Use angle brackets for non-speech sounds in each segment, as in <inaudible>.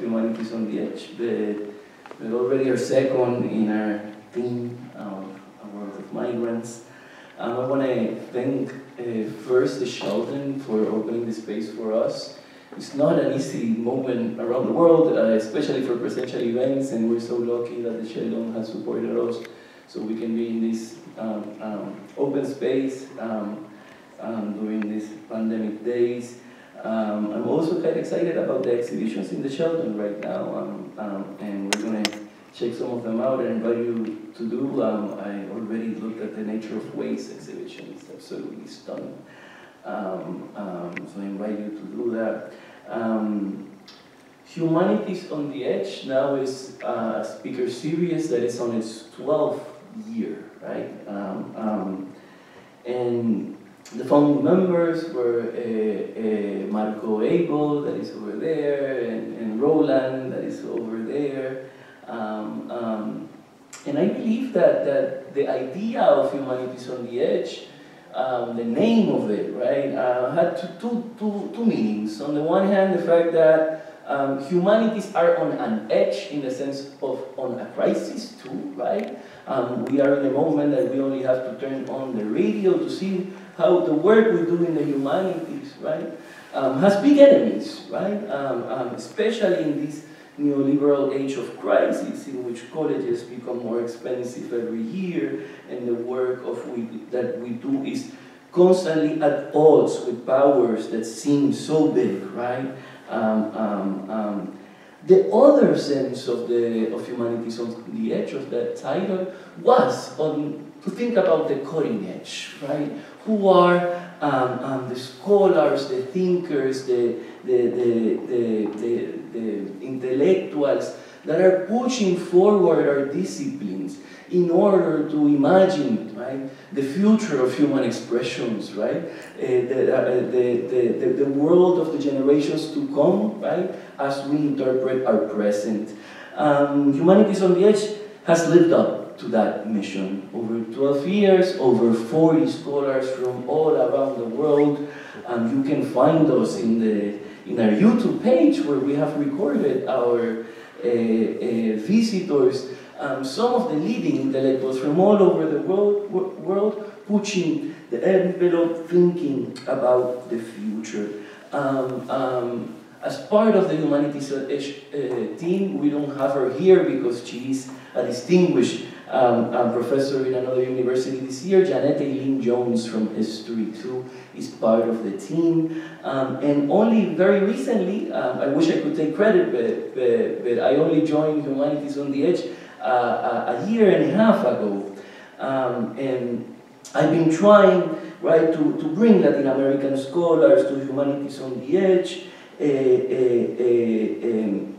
Humanities on the Edge, but we already are second in our team, of a world of migrants. Um, I want to thank uh, first the Sheldon for opening the space for us. It's not an easy moment around the world, uh, especially for presidential events, and we're so lucky that the Sheldon has supported us so we can be in this um, um, open space um, um, during these pandemic days. Um, I'm also quite excited about the exhibitions in the Sheldon right now, and we're going to check some of them out and invite you to do. I already looked at the Nature of Waste exhibition, it's absolutely stunning. Um, um, so I invite you to do that. Um, Humanities on the Edge now is a speaker series that is on its 12th year, right? Um, um, and the founding members were uh, uh, Marco Abel, that is over there, and, and Roland, that is over there. Um, um, and I believe that, that the idea of Humanities on the Edge, um, the name of it, right, uh, had two, two, two meanings. On the one hand, the fact that um, humanities are on an edge in the sense of on a crisis too, right? Um, we are in a moment that we only have to turn on the radio to see how the work we do in the humanities, right, um, has big enemies, right? Um, um, especially in this neoliberal age of crisis in which colleges become more expensive every year and the work of we, that we do is constantly at odds with powers that seem so big, right? Um, um, um, the other sense of the of humanities on the edge of that title was on to think about the cutting edge, right? Who are um, um, the scholars, the thinkers, the, the, the, the, the, the intellectuals that are pushing forward our disciplines in order to imagine right, the future of human expressions, right? Uh, the, uh, the, the, the, world of the generations to come, right? As we interpret our present. Um, Humanities on the Edge has lived up to that mission. Over 12 years, over 40 scholars from all around the world. and you can find us in, the, in our YouTube page where we have recorded our uh, uh, visitors um, some of the leading intellectuals from all over the world, world pushing the envelope, thinking about the future. Um, um, as part of the humanities uh, uh, team, we don't have her here because she is a distinguished um, um, professor in another university this year. Jeannette Eileen Jones from History 2 is part of the team. Um, and only very recently, um, I wish I could take credit, but, but, but I only joined Humanities on the Edge uh, a year and a half ago. Um, and I've been trying right, to, to bring Latin American scholars to Humanities on the Edge, um,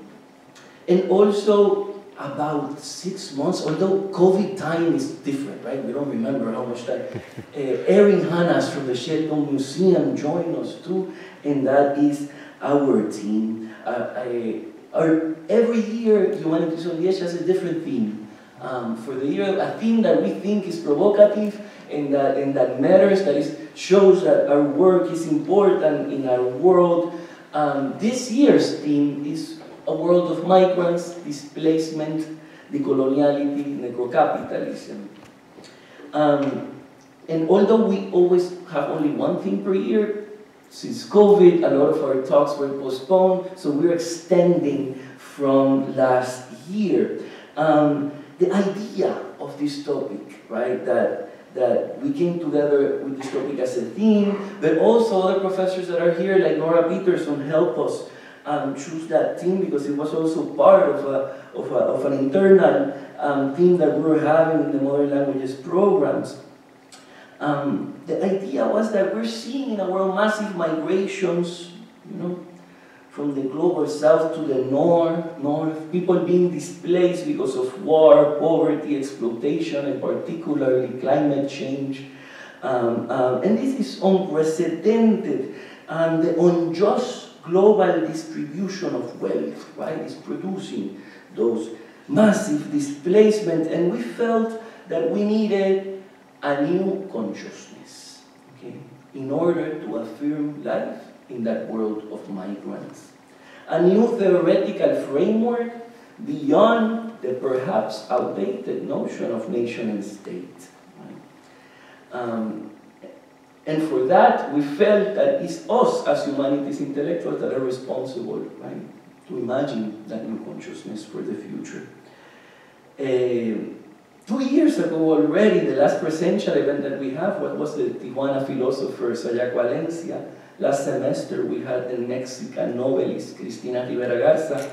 and also about six months, although COVID time is different, right? We don't remember how much time. Uh, <laughs> Erin Hannas from the Sheldon Museum joined us too, and that is our team. Uh, I, our, every year, Humanities on the Edge has a different theme. Um, for the year, a theme that we think is provocative and that, and that matters, that is, shows that our work is important in our world. Um, this year's theme is a world of migrants, displacement, decoloniality, necrocapitalism. Um, and although we always have only one theme per year, since COVID, a lot of our talks were postponed, so we're extending from last year. Um, the idea of this topic, right, that that we came together with this topic as a theme, but also other professors that are here, like Nora Peterson, help us um, choose that theme because it was also part of, a, of, a, of an internal um, theme that we were having in the modern languages programs. Um, the idea was that we're seeing in the world massive migrations, you know, from the global south to the north, north, people being displaced because of war, poverty, exploitation, and particularly climate change. Um, um, and this is unprecedented, and the unjust global distribution of wealth, right, is producing those massive displacement, and we felt that we needed a new consciousness okay, in order to affirm life in that world of migrants. a new theoretical framework beyond the perhaps outdated notion of nation and state. Um, and for that, we felt that it's us as humanities intellectuals that are responsible, right, to imagine that new consciousness for the future. Uh, two years ago already, the last presential event that we have, was the Tijuana philosopher Sayak Valencia. Last semester we had the Mexican novelist Cristina Rivera Garza,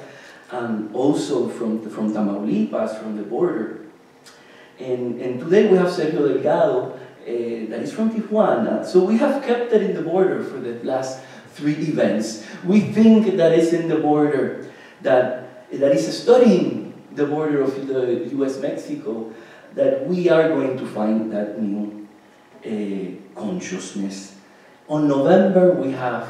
and also from, from Tamaulipas, from the border. And, and today we have Sergio Delgado, uh, that is from Tijuana. So we have kept it in the border for the last three events. We think that it's in the border, that, that is studying the border of the US-Mexico, that we are going to find that new uh, consciousness. On November, we have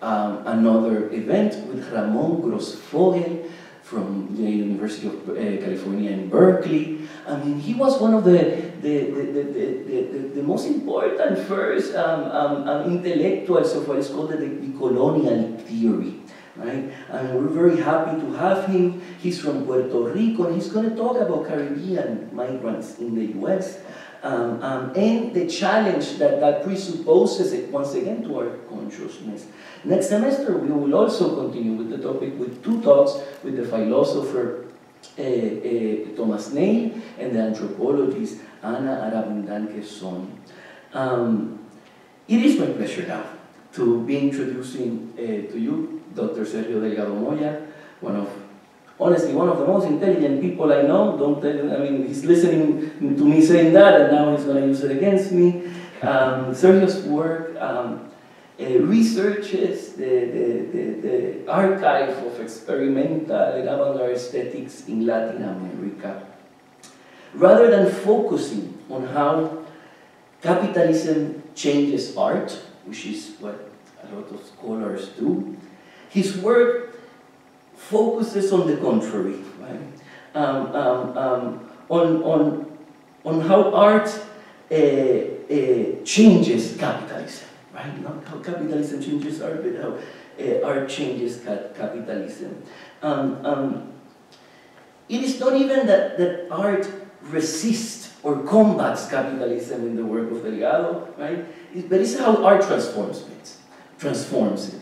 um, another event with Ramon Grosfoguel from the University of uh, California in Berkeley. I mean, he was one of the, the, the, the, the most important first um, um, um, intellectuals of what is called the, the colonial theory. Right? And we're very happy to have him. He's from Puerto Rico, and he's going to talk about Caribbean migrants in the US um, um, and the challenge that that presupposes it once again to our consciousness. Next semester, we will also continue with the topic with two talks with the philosopher uh, uh, Thomas Nail and the anthropologist Ana Arabindan Quezon. Um, it is my pleasure now to be introducing uh, to you Dr. Sergio Delgado Moya, one of honestly, one of the most intelligent people I know. Don't I mean, he's listening to me saying that, and now he's going to use it against me. Um, Sergio's work um, uh, researches the, the, the, the, archive of experimental and avant-garde aesthetics in Latin America. Rather than focusing on how capitalism changes art, which is what a lot of scholars do, his work focuses on the contrary, right? Um, um, um, on, on, on how art uh, uh, changes capitalism, right? Not how capitalism changes art, but how uh, art changes capitalism. Um, um, it is not even that, that art resists or combats capitalism in the work of Delgado, right? But it's how art transforms it, transforms it?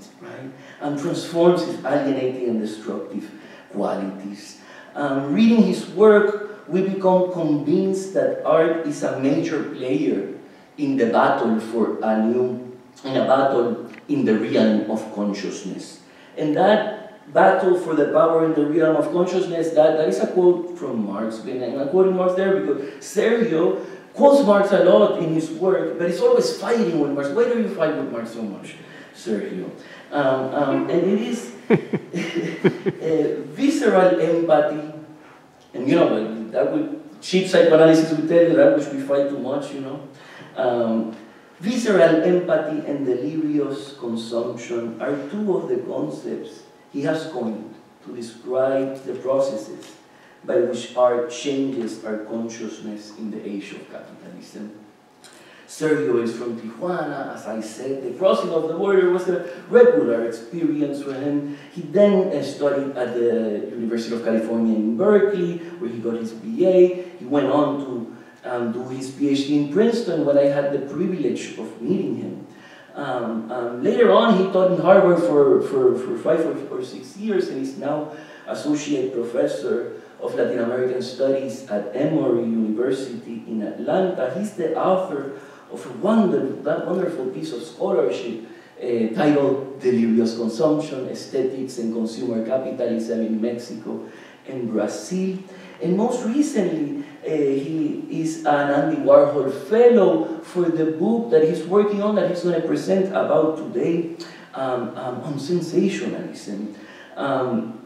And transforms his alienating and destructive qualities. Um, reading his work, we become convinced that art is a major player in the battle for a new, in a battle in the realm of consciousness. And that battle for the power in the realm of consciousness, that, that is a quote from Marx, and I'm quoting Marx there because Sergio quotes Marx a lot in his work, but he's always fighting with Marx. Why do you fight with Marx so much, Sergio? Um, um, and it is <laughs> visceral empathy, and you know, that would, cheap psychoanalysis would tell you that which we fight too much, you know. Um, visceral empathy and delirious consumption are two of the concepts he has coined to describe the processes by which art changes our consciousness in the age of capitalism. Sergio is from Tijuana, as I said. The crossing of the border was a regular experience for him. He then uh, studied at the University of California in Berkeley, where he got his BA. He went on to um, do his PhD in Princeton, when I had the privilege of meeting him. Um, um, later on, he taught in Harvard for, for, for five or, or six years, and is now associate professor of Latin American Studies at Emory University in Atlanta. He's the author of a wonder, that wonderful piece of scholarship uh, titled Delirious Consumption, Aesthetics and Consumer Capitalism in Mexico and Brazil. And most recently, uh, he is an Andy Warhol Fellow for the book that he's working on that he's going to present about today um, um, on sensationalism. Um,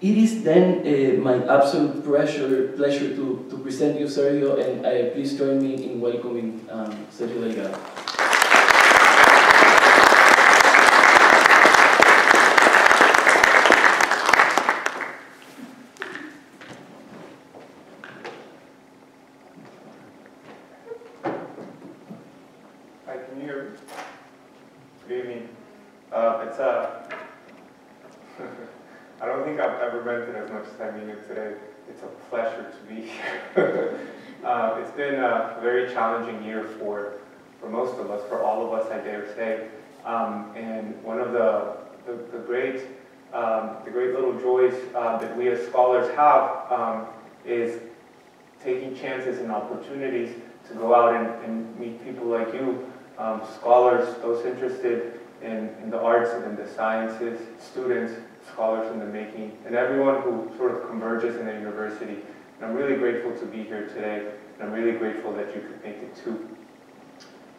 it is then uh, my absolute pleasure, pleasure to, to present you Sergio, and uh, please join me in welcoming um, Sergio Delgado. Hi, can you hear me? Good evening. Uh, it's a think I've ever meant it as much as I mean it today. It's a pleasure to be <laughs> here. uh, it's been a very challenging year for, for most of us, for all of us, I dare say. Um, and one of the, the, the great, um, the great little joys uh, that we as scholars have um, is taking chances and opportunities to go out and, and meet people like you, um, scholars, those interested in, in the arts and in the sciences, students, scholars in the making, and everyone who sort of converges in the university. And I'm really grateful to be here today, and I'm really grateful that you could make it too.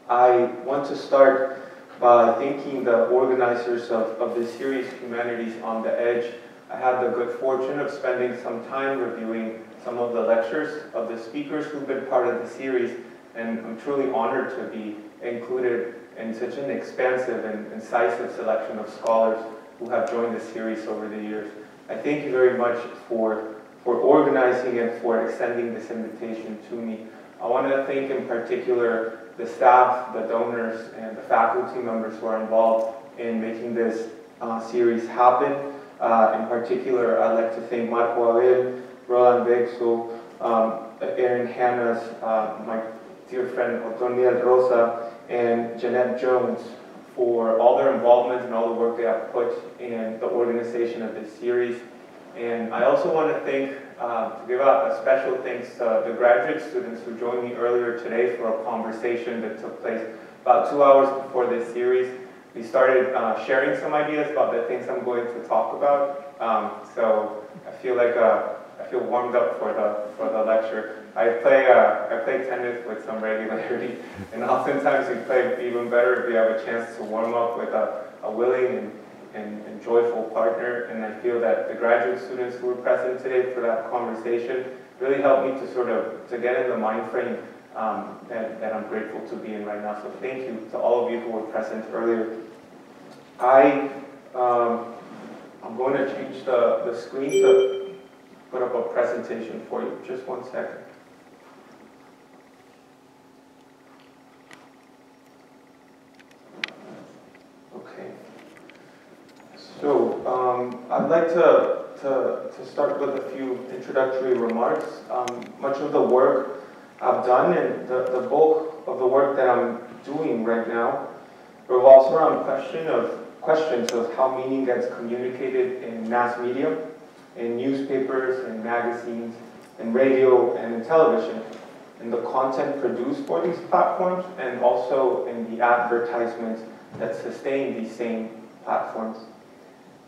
I want to start by thanking the organizers of, of this series, Humanities on the Edge. I had the good fortune of spending some time reviewing some of the lectures of the speakers who've been part of the series, and I'm truly honored to be included in such an expansive and incisive selection of scholars who have joined the series over the years. I thank you very much for, for organizing and for extending this invitation to me. I want to thank in particular the staff, the donors, and the faculty members who are involved in making this uh, series happen. Uh, in particular, I'd like to thank Marco Abel, Roland Végső, um, Aaron Hannas, uh, my dear friend Otoniel Rosa, and Jeannette Jones for all their involvement and all the work they have put in the organization of this series. And I also want to thank, uh, to give out a special thanks to the graduate students who joined me earlier today for a conversation that took place about two hours before this series. We started uh, sharing some ideas about the things I'm going to talk about. Um, so I feel like uh, I feel warmed up for the for the lecture. I play uh, I play tennis with some regularity, <laughs> and oftentimes you play even better if you have a chance to warm up with a, a willing and, and, and, joyful partner. And I feel that the graduate students who were present today for that conversation really helped me to sort of to get in the mind frame um, that, that I'm grateful to be in right now. So thank you to all of you who were present earlier. I um, I'm going to change the, the screen to put up a presentation for you. Just one second. So um, I'd like to, to, to, start with a few introductory remarks. Um, much of the work I've done and the, the bulk of the work that I'm doing right now revolves around question of questions of how meaning gets communicated in mass media, in newspapers, and magazines, in radio, and in television, in the content produced for these platforms, and also in the advertisements that sustain these same platforms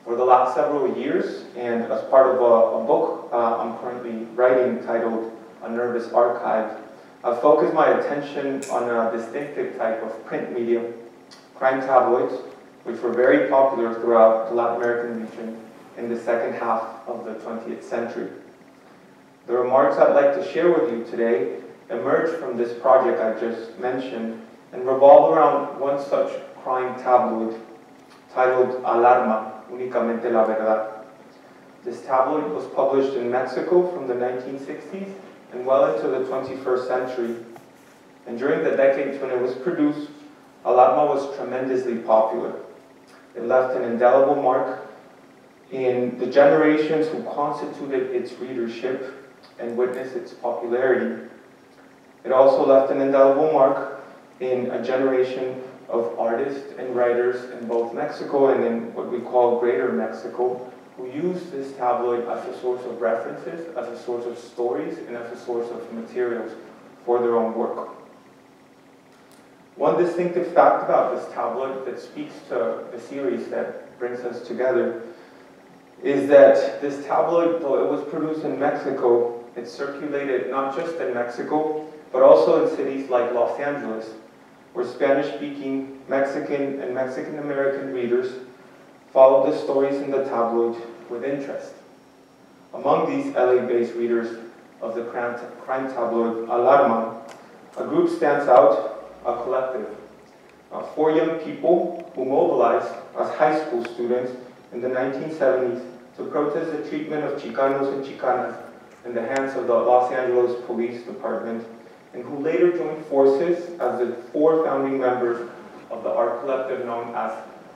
for the last several years, and as part of a, a book uh, I'm currently writing titled A Nervous Archive, I've focused my attention on a distinctive type of print medium, crime tabloids, which were very popular throughout the Latin American region in the second half of the 20th century. The remarks I'd like to share with you today emerge from this project I just mentioned and revolve around one such crime tabloid titled Alarma, únicamente la verdad. This tabloid was published in Mexico from the 1960s and well into the 21st century. And during the decades when it was produced, Alarma was tremendously popular. It left an indelible mark in the generations who constituted its readership and witnessed its popularity. It also left an indelible mark in a generation of artists and writers in both Mexico and in what we call Greater Mexico who used this tabloid as a source of references, as a source of stories, and as a source of materials for their own work. One distinctive fact about this tabloid that speaks to the series that brings us together is that this tabloid, though it was produced in Mexico, it circulated not just in Mexico, but also in cities like Los Angeles, where Spanish-speaking Mexican and Mexican-American readers followed the stories in the tabloid with interest. Among these LA-based readers of the crime tabloid Alarma, a group stands out, a collective. Uh, four young people who mobilized as high school students in the 1970s to protest the treatment of Chicanos and Chicanas in the hands of the Los Angeles Police Department and who later joined forces as the four founding members of the art collective known as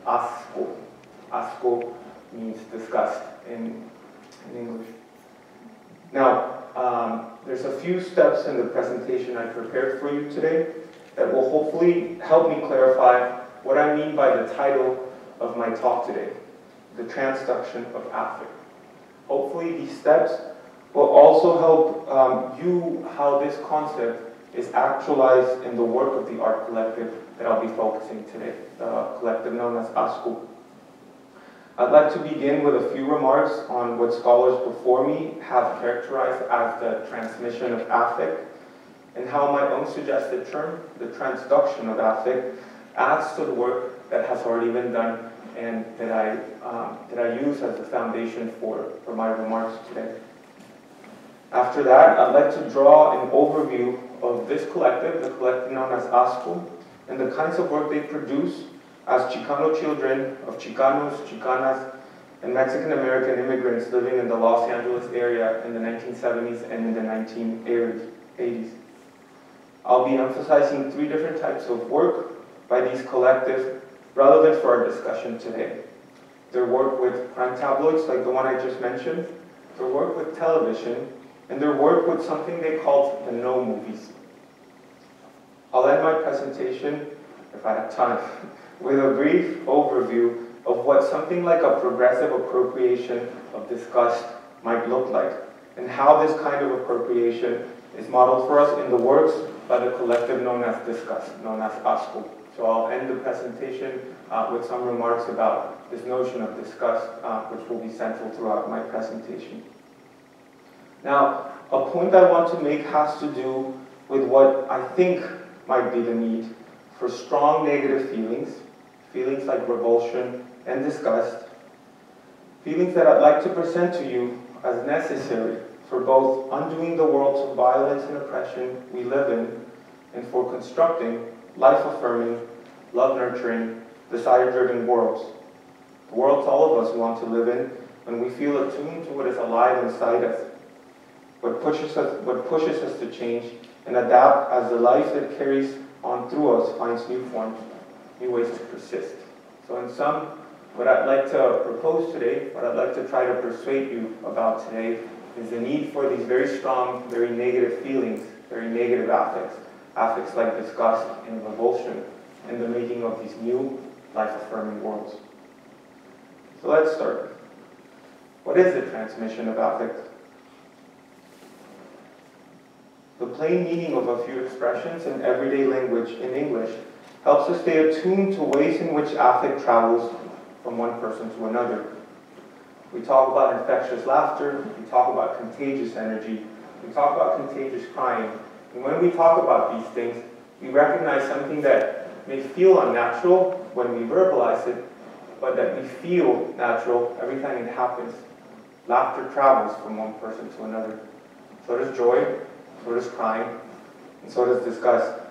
ASCO. ASCO means discussed in, in English. Now, um, there's a few steps in the presentation I prepared for you today that will hopefully help me clarify what I mean by the title of my talk today, the transduction of affect. Hopefully these steps will also help um, you how this concept is actualized in the work of the art collective that I'll be focusing today, the collective known as ASCO. I'd like to begin with a few remarks on what scholars before me have characterized as the transmission of affect, and how my own suggested term, the transduction of affect, adds to the work that has already been done and that I, um, that I use as the foundation for, for my remarks today. After that, I'd like to draw an overview of this collective, the collective known as ASCO, and the kinds of work they produce as Chicano children of Chicanos, Chicanas, and Mexican American immigrants living in the Los Angeles area in the 1970s and in the 1980s. I'll be emphasizing three different types of work by these collectives relevant for our discussion today. Their work with crime tabloids, like the one I just mentioned, their work with television, and their work with something they called the no movies. I'll end my presentation, if I have time, <laughs> with a brief overview of what something like a progressive appropriation of disgust might look like, and how this kind of appropriation is modeled for us in the works by the collective known as disgust, known as ASCO. So I'll end the presentation uh, with some remarks about this notion of disgust, uh, which will be central throughout my presentation. Now, a point I want to make has to do with what I think might be the need for strong negative feelings, feelings like revulsion and disgust, feelings that I'd like to present to you as necessary for both undoing the worlds of violence and oppression we live in and for constructing life-affirming, love-nurturing, desire-driven worlds. The worlds all of us want to live in when we feel attuned to what is alive inside us, what pushes us, what pushes us to change and adapt as the life that carries on through us finds new forms, new ways to persist. So in sum, what I'd like to propose today, what I'd like to try to persuade you about today, is the need for these very strong, very negative feelings, very negative affects, affects like disgust and revulsion, in the making of these new, life-affirming worlds. So let's start. What is the transmission of affect? The plain meaning of a few expressions in everyday language in English helps us stay attuned to ways in which affect travels from one person to another. We talk about infectious laughter, we talk about contagious energy, we talk about contagious crying. And when we talk about these things, we recognize something that may feel unnatural when we verbalize it, but that we feel natural every time it happens. Laughter travels from one person to another. So does joy, so does crying, and so does disgust.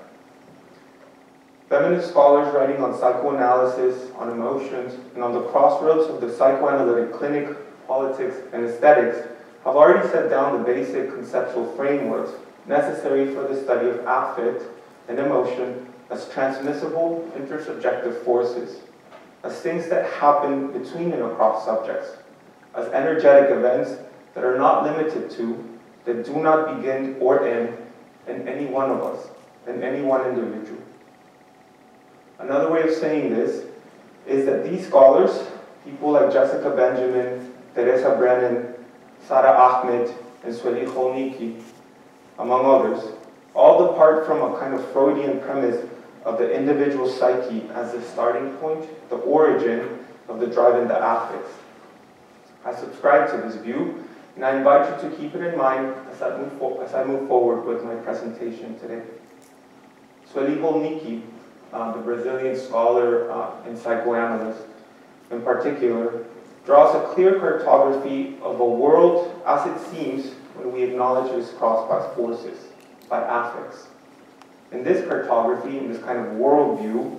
Feminist scholars writing on psychoanalysis, on emotions, and on the crossroads of the psychoanalytic clinic, politics, and aesthetics have already set down the basic conceptual frameworks necessary for the study of affect and emotion as transmissible intersubjective forces, as things that happen between and across subjects, as energetic events that are not limited to that do not begin or end in any one of us, in any one individual. Another way of saying this is that these scholars, people like Jessica Benjamin, Teresa Brennan, Sara Ahmed, and Suely Rolnik, among others, all depart from a kind of Freudian premise of the individual psyche as the starting point, the origin of the drive and the affects. I subscribe to this view and I invite you to keep it in mind as I move, as I move forward with my presentation today. Suely Rolnik, uh, the Brazilian scholar uh, and psychoanalyst in particular, draws a clear cartography of a world as it seems when we acknowledge it is crossed by forces, by affects. In this cartography, in this kind of worldview,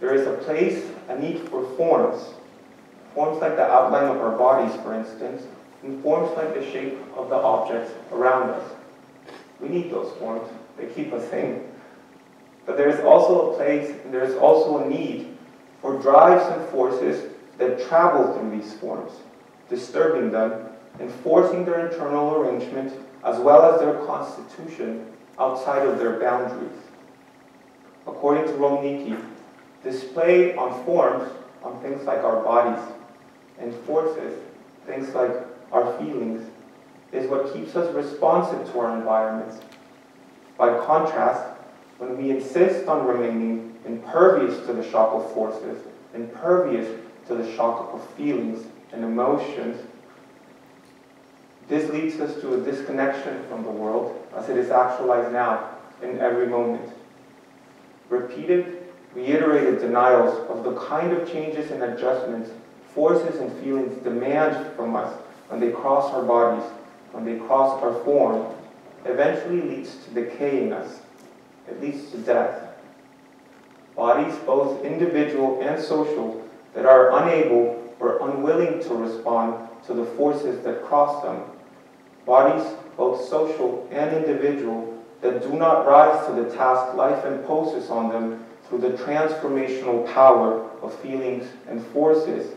there is a place, a need for forms. Forms like the outline of our bodies, for instance, and forms like the shape of the objects around us. We need those forms. They keep us sane. But there is also a place, and there is also a need for drives and forces that travel through these forms, disturbing them and forcing their internal arrangement as well as their constitution outside of their boundaries. According to Rolnik, display on forms on things like our bodies and forces, things like our feelings, is what keeps us responsive to our environments. By contrast, when we insist on remaining impervious to the shock of forces, impervious to the shock of feelings and emotions, this leads us to a disconnection from the world as it is actualized now in every moment. Repeated, reiterated denials of the kind of changes and adjustments forces and feelings demand from us when they cross our bodies, when they cross our form, eventually leads to decay in us. It leads to death. Bodies, both individual and social, that are unable or unwilling to respond to the forces that cross them. Bodies, both social and individual, that do not rise to the task life imposes on them through the transformational power of feelings and forces,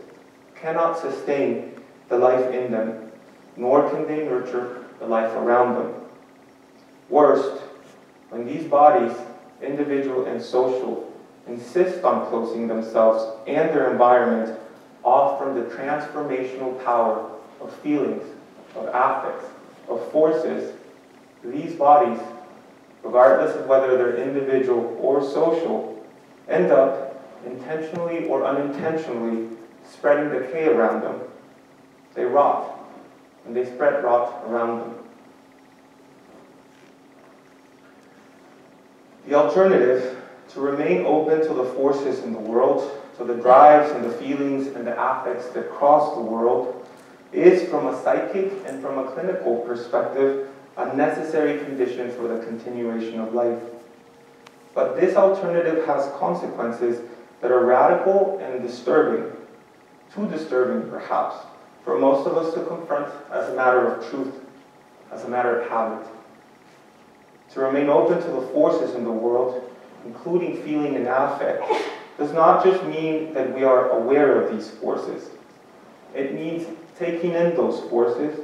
cannot sustain the life in them, nor can they nurture the life around them. Worst, when these bodies, individual and social, insist on closing themselves and their environment off from the transformational power of feelings, of affects, of forces, these bodies, regardless of whether they're individual or social, end up intentionally or unintentionally spreading decay around them. They rot, and they spread rot around them. The alternative, to remain open to the forces in the world, to the drives and the feelings and the affects that cross the world, is from a psychic and from a clinical perspective a necessary condition for the continuation of life. But this alternative has consequences that are radical and disturbing, too disturbing perhaps, for most of us to confront as a matter of truth, as a matter of habit. To remain open to the forces in the world, including feeling and affect, does not just mean that we are aware of these forces. It means taking in those forces,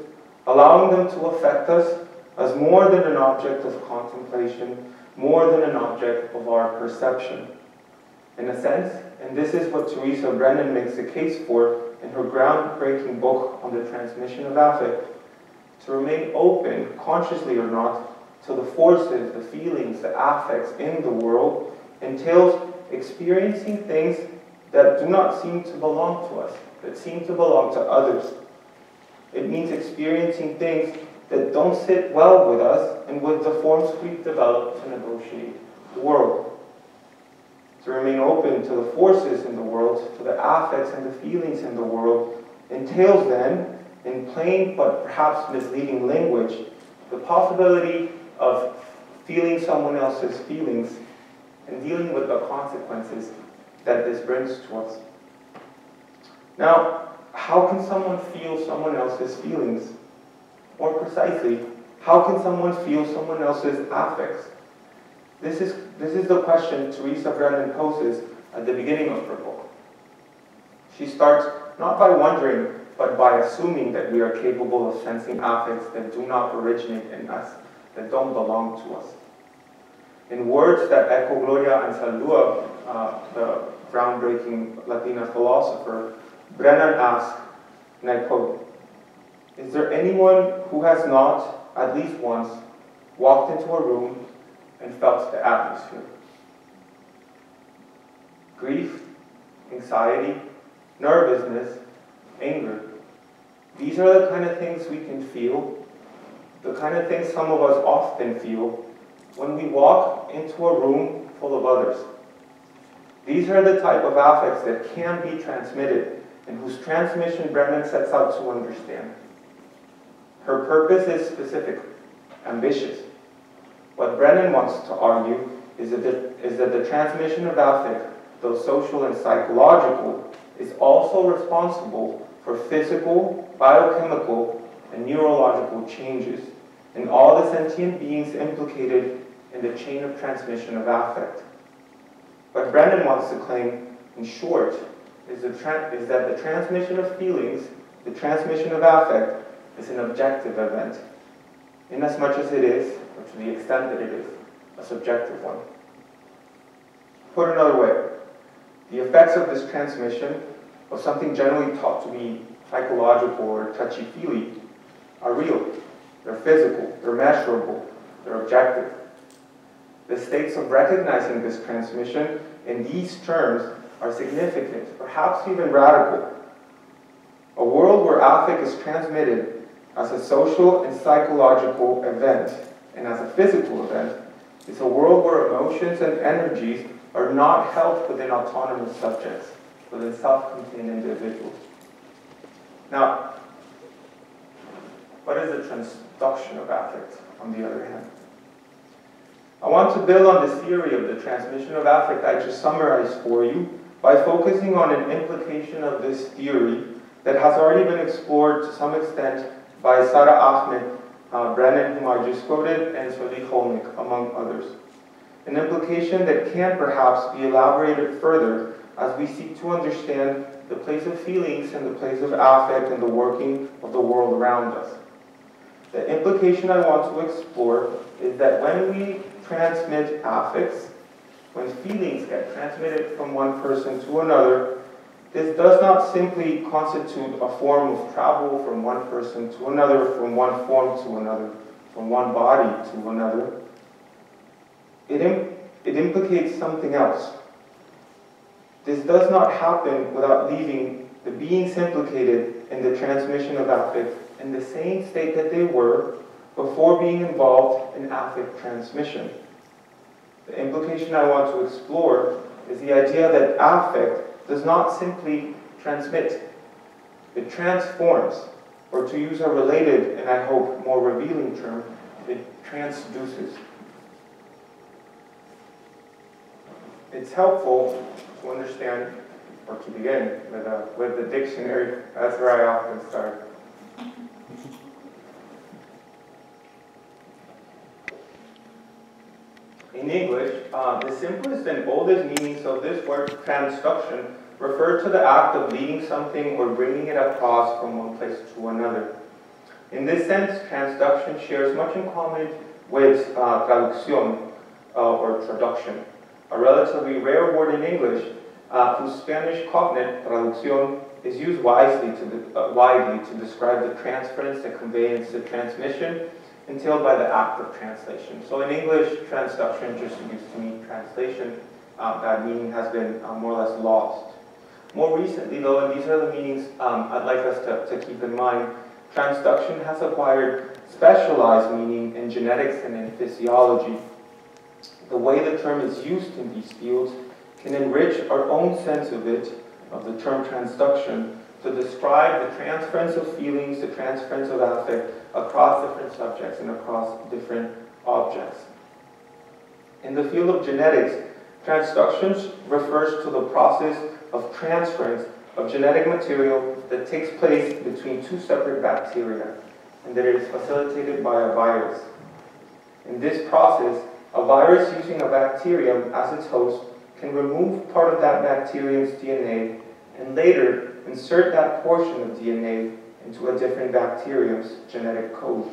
allowing them to affect us as more than an object of contemplation, more than an object of our perception. In a sense, and this is what Teresa Brennan makes a case for in her groundbreaking book on the transmission of affect, to remain open, consciously or not, to the forces, the feelings, the affects in the world entails experiencing things that do not seem to belong to us, that seem to belong to others. It means experiencing things that don't sit well with us and with the forms we've developed to negotiate the world. To remain open to the forces in the world, to the affects and the feelings in the world, entails then, in plain but perhaps misleading language, the possibility of feeling someone else's feelings and dealing with the consequences that this brings to us. Now, how can someone feel someone else's feelings? More precisely, how can someone feel someone else's affects? This is, this is the question Teresa Brennan poses at the beginning of her book. She starts not by wondering, but by assuming that we are capable of sensing affects that do not originate in us, that don't belong to us. In words that echo Gloria Anzaldúa, uh, the groundbreaking Latina philosopher, Brennan asks, and I quote, Is there anyone who has not, at least once, walked into a room and felt the atmosphere? Grief, anxiety, nervousness, anger. These are the kind of things we can feel, the kind of things some of us often feel when we walk into a room full of others. These are the type of affects that can be transmitted and whose transmission Brennan sets out to understand. Her purpose is specific, ambitious. What Brennan wants to argue is that the, is that the transmission of affect, though social and psychological, is also responsible for physical, biochemical, and neurological changes in all the sentient beings implicated in the chain of transmission of affect. What Brennan wants to claim, in short, is, is that the transmission of feelings, the transmission of affect, is an objective event. inasmuch as it is, to the extent that it is, a subjective one. Put another way, the effects of this transmission of something generally thought to be psychological or touchy-feely are real. They're physical, they're measurable, they're objective. The states of recognizing this transmission in these terms are significant, perhaps even radical. A world where affect is transmitted as a social and psychological event and as a physical event it's a world where emotions and energies are not held within autonomous subjects, within self-contained individuals. Now, what is the transduction of affect, on the other hand? I want to build on this theory of the transmission of affect I just summarized for you by focusing on an implication of this theory that has already been explored to some extent by Sara Ahmed uh, Brennan, whom I just quoted, and Suely Rolnik, among others. An implication that can perhaps be elaborated further as we seek to understand the place of feelings and the place of affect in the working of the world around us. The implication I want to explore is that when we transmit affects, when feelings get transmitted from one person to another, this does not simply constitute a form of travel from one person to another, from one form to another, from one body to another. It, Im it implicates something else. This does not happen without leaving the beings implicated in the transmission of affect in the same state that they were before being involved in affect transmission. The implication I want to explore is the idea that affect does not simply transmit, it transforms, or to use a related and I hope more revealing term, it transduces. It's helpful to understand, or to begin with, uh, with the dictionary. That's where I often start. English, uh, the simplest and oldest meanings of this word transduction refer to the act of leading something or bringing it across from one place to another. In this sense, transduction shares much in common with uh, traducción, uh, or traduction, a relatively rare word in English uh, whose Spanish cognate, traducción, is used wisely to, uh, widely to describe the transference, the conveyance, the transmission, entailed by the act of translation. So in English, transduction just used to mean translation. Uh, that meaning has been uh, more or less lost. More recently, though, and these are the meanings um, I'd like us to, to keep in mind, transduction has acquired specialized meaning in genetics and in physiology. The way the term is used in these fields can enrich our own sense of it, of the term transduction, to describe the transference of feelings, the transference of affect across different subjects and across different objects. In the field of genetics, transduction refers to the process of transference of genetic material that takes place between two separate bacteria and that is facilitated by a virus. In this process, a virus using a bacterium as its host can remove part of that bacterium's DNA and later insert that portion of DNA into a different bacterium's genetic code.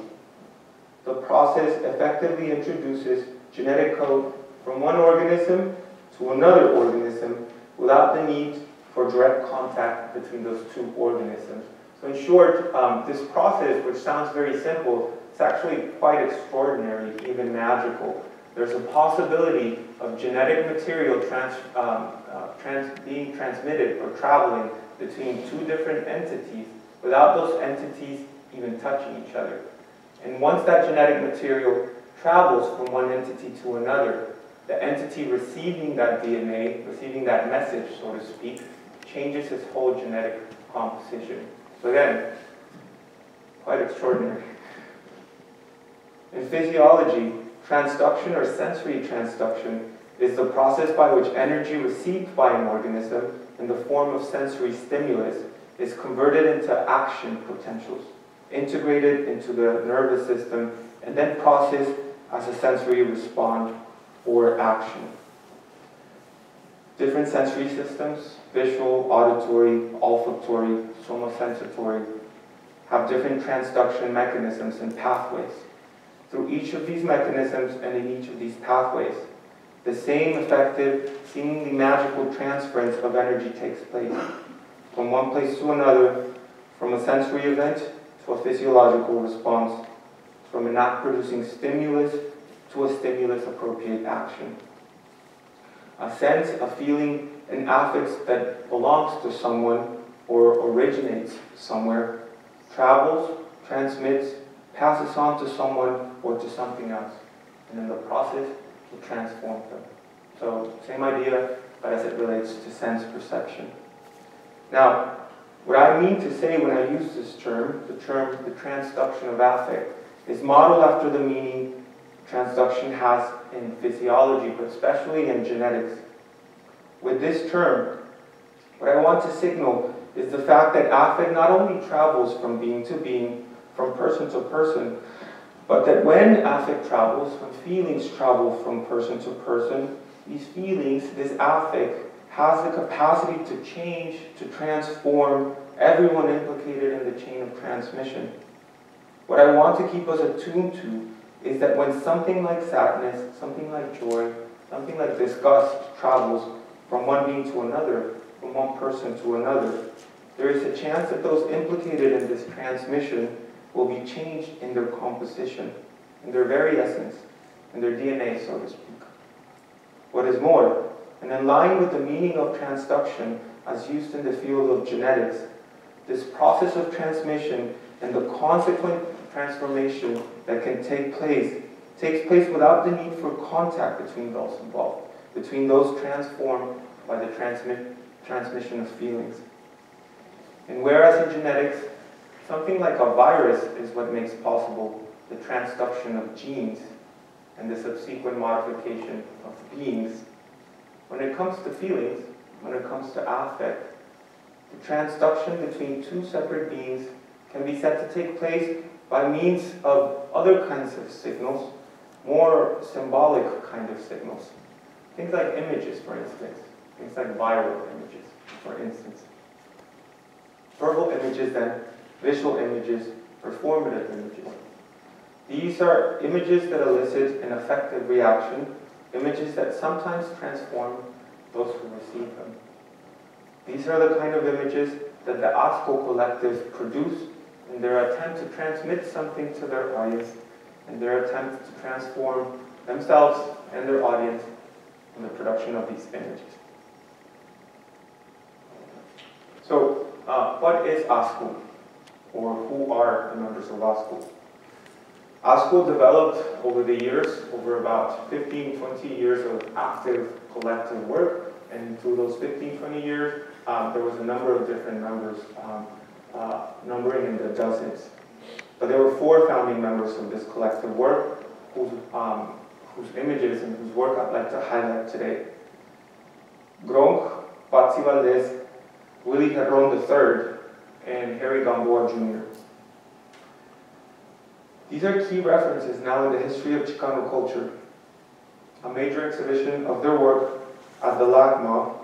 The process effectively introduces genetic code from one organism to another organism without the need for direct contact between those two organisms. So in short, um, this process, which sounds very simple, it's actually quite extraordinary, even magical. There's a possibility of genetic material trans, um, uh, trans, being transmitted or traveling between two different entities without those entities even touching each other. And once that genetic material travels from one entity to another, the entity receiving that DNA, receiving that message, so to speak, changes its whole genetic composition. So again, quite extraordinary. In physiology, transduction or sensory transduction is the process by which energy received by an organism in the form of sensory stimulus is converted into action potentials, integrated into the nervous system, and then processed as a sensory response or action. Different sensory systems, visual, auditory, olfactory, somatosensory, have different transduction mechanisms and pathways. through each of these mechanisms and in each of these pathways. The same effective, seemingly magical transference of energy takes place from one place to another, from a sensory event to a physiological response, from an act producing stimulus to a stimulus appropriate action. A sense, a feeling, an affect that belongs to someone or originates somewhere, travels, transmits, passes on to someone or to something else. And in the process, it transforms them. So, same idea, but as it relates to sense perception. Now, what I mean to say when I use this term, the term the transduction of affect, is modeled after the meaning transduction has in physiology, but especially in genetics. With this term, what I want to signal is the fact that affect not only travels from being to being, from person to person, but that when affect travels, when feelings travel from person to person, these feelings, this affect, has the capacity to change, to transform everyone implicated in the chain of transmission. What I want to keep us attuned to is that when something like sadness, something like joy, something like disgust travels from one being to another, from one person to another, there is a chance that those implicated in this transmission will be changed in their composition, in their very essence, in their DNA, so to speak. What is more, and in line with the meaning of transduction as used in the field of genetics, this process of transmission and the consequent transformation that can take place takes place without the need for contact between those involved, between those transformed by the transmission of feelings. And whereas in genetics, something like a virus is what makes possible the transduction of genes and the subsequent modification of beings, when it comes to feelings, when it comes to affect, the transduction between two separate beings can be said to take place by means of other kinds of signals, more symbolic kind of signals. Things like images, for instance. Things like viral images, for instance. Verbal images, then, visual images, performative images. These are images that elicit an affective reaction, images that sometimes transform those who receive them. These are the kind of images that the ASCO collective produce in their attempt to transmit something to their audience, in their attempt to transform themselves and their audience in the production of these images. So, uh, what is ASCO? Or who are the members of ASCO? ASCO developed over the years, over about 15, 20 years of active collective work, and through those 15, 20 years, um, there was a number of different members, um, uh, numbering in the dozens. But there were four founding members of this collective work, whose, um, whose images and whose work I'd like to highlight today. Gronk, Patsy Valdez, Willie Herron III, and Harry Gamboa Jr. These are key references now in the history of Chicano culture. A major exhibition of their work at the LACMA,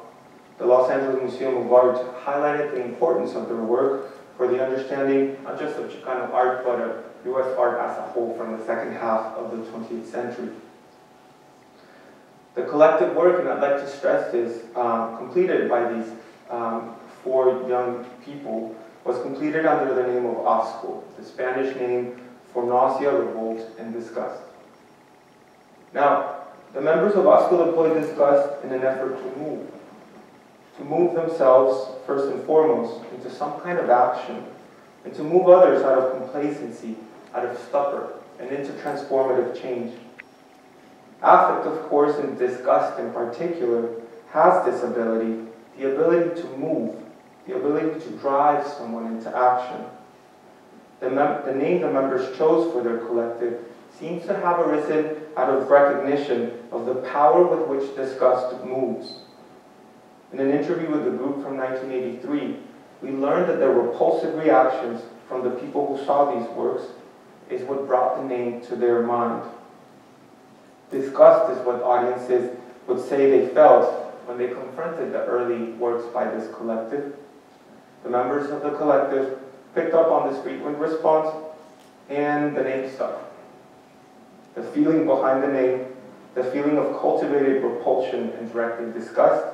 the Los Angeles Museum of Art, highlighted the importance of their work for the understanding not just of Chicano art, but of U.S. art as a whole from the second half of the 20th century. The collective work, and I'd like to stress this, um, completed by these um, four young people, was completed under the name of ASCO, the Spanish name for nausea, revolt, and disgust. Now, the members of ASCO deploy disgust in an effort to move, to move themselves, first and foremost, into some kind of action, and to move others out of complacency, out of stupor, and into transformative change. Affect, of course, and disgust in particular, has this ability, the ability to move, the ability to drive someone into action. The, the name the members chose for their collective seems to have arisen out of recognition of the power with which disgust moves. In an interview with the group from 1983, we learned that the repulsive reactions from the people who saw these works is what brought the name to their mind. Disgust is what audiences would say they felt when they confronted the early works by this collective. The members of the collective picked up on this frequent response, and the name stuck. the feeling behind the name, the feeling of cultivated repulsion and directed disgust,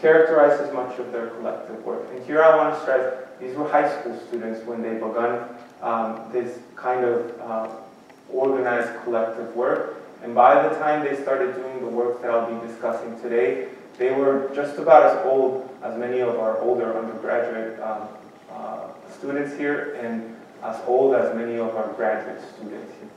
characterizes much of their collective work. And here I want to stress, these were high school students when they begun um, this kind of uh, organized collective work. And by the time they started doing the work that I'll be discussing today, they were just about as old as many of our older undergraduate um, uh, students here and as old as many of our graduate students here.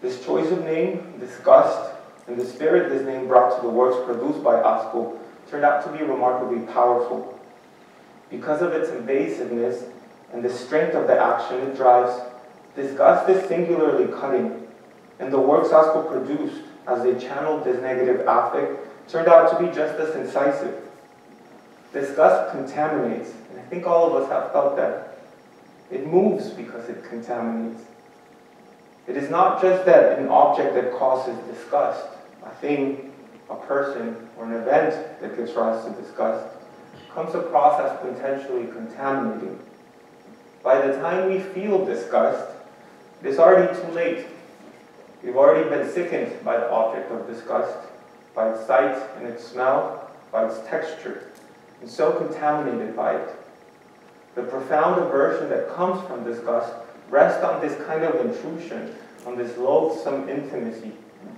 This choice of name, disgust, and the spirit this name brought to the works produced by ASCO turned out to be remarkably powerful. Because of its invasiveness and the strength of the action it drives, disgust is singularly cutting, and the works ASCO produced as they channeled this negative affect turned out to be just as incisive. Disgust contaminates, and I think all of us have felt that. It moves because it contaminates. It is not just that an object that causes disgust, a thing, a person, or an event that gives rise to disgust, comes across as potentially contaminating. By the time we feel disgust, it is already too late. We've already been sickened by the object of disgust, by its sight and its smell, by its texture, and so contaminated by it. The profound aversion that comes from disgust rests on this kind of intrusion, on this loathsome intimacy,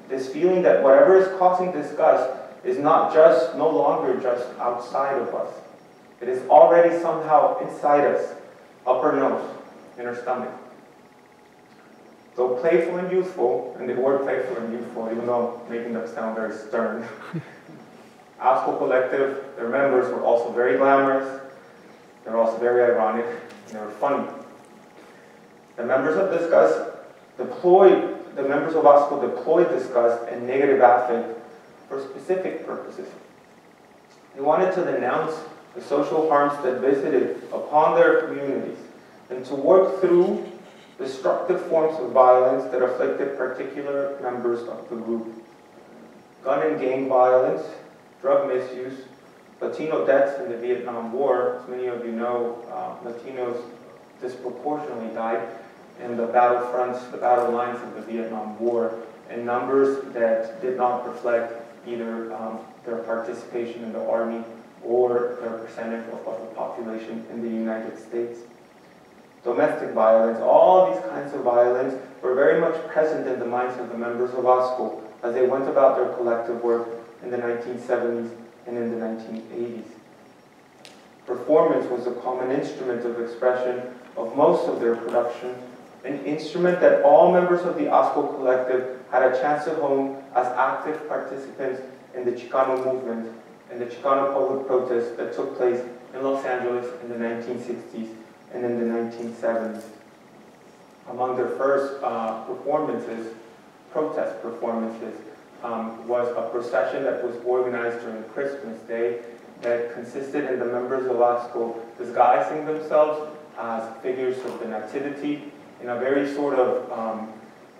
this feeling that whatever is causing disgust is not just, no longer just outside of us. It is already somehow inside us, upper nose, inner stomach. Though playful and youthful, and the word playful and youthful, even though making them sound very stern, <laughs> ASCO Collective, their members were also very glamorous, they were also very ironic, and they were funny. The members of Disgust deployed, the members of ASCO deployed Disgust and negative affect for specific purposes. They wanted to denounce the social harms that visited upon their communities and to work through destructive forms of violence that afflicted particular members of the group. Gun and gang violence, drug misuse, Latino deaths in the Vietnam War. As many of you know, uh, Latinos disproportionately died in the battlefronts, the battle lines of the Vietnam War, in numbers that did not reflect either um, their participation in the army or their percentage of, of the population in the United States domestic violence, all these kinds of violence were very much present in the minds of the members of ASCO as they went about their collective work in the 1970s and in the 1980s. Performance was a common instrument of expression of most of their production, an instrument that all members of the ASCO collective had a chance to hone as active participants in the Chicano movement and the Chicano public protests that took place in Los Angeles in the 1960s and in the 1970s. Among their first uh, performances, protest performances, um, was a procession that was organized during Christmas Day that consisted in the members of ASCO disguising themselves as figures of the Nativity in a very sort of um,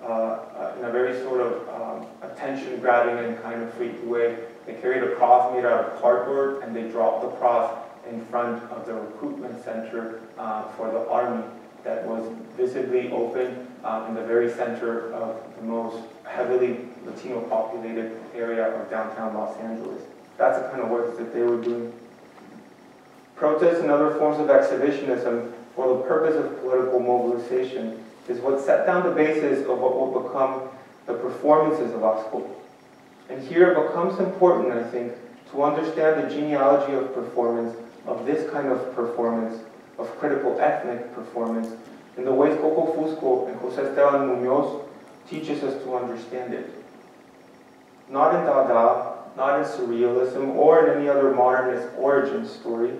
uh in a very sort of um, attention-grabbing and kind of freaky way. They carried a cross made out of cardboard and they dropped the cross in front of the recruitment center uh, for the Army that was visibly open uh, in the very center of the most heavily Latino populated area of downtown Los Angeles. That's the kind of work that they were doing. Protests and other forms of exhibitionism for the purpose of political mobilization is what set down the basis of what will become the performances of ASCO. And here it becomes important, I think, to understand the genealogy of performance of this kind of performance, of critical ethnic performance, in the ways Coco Fusco and Jose Esteban Munoz teaches us to understand it. Not in Dada, not in surrealism, or in any other modernist origin story,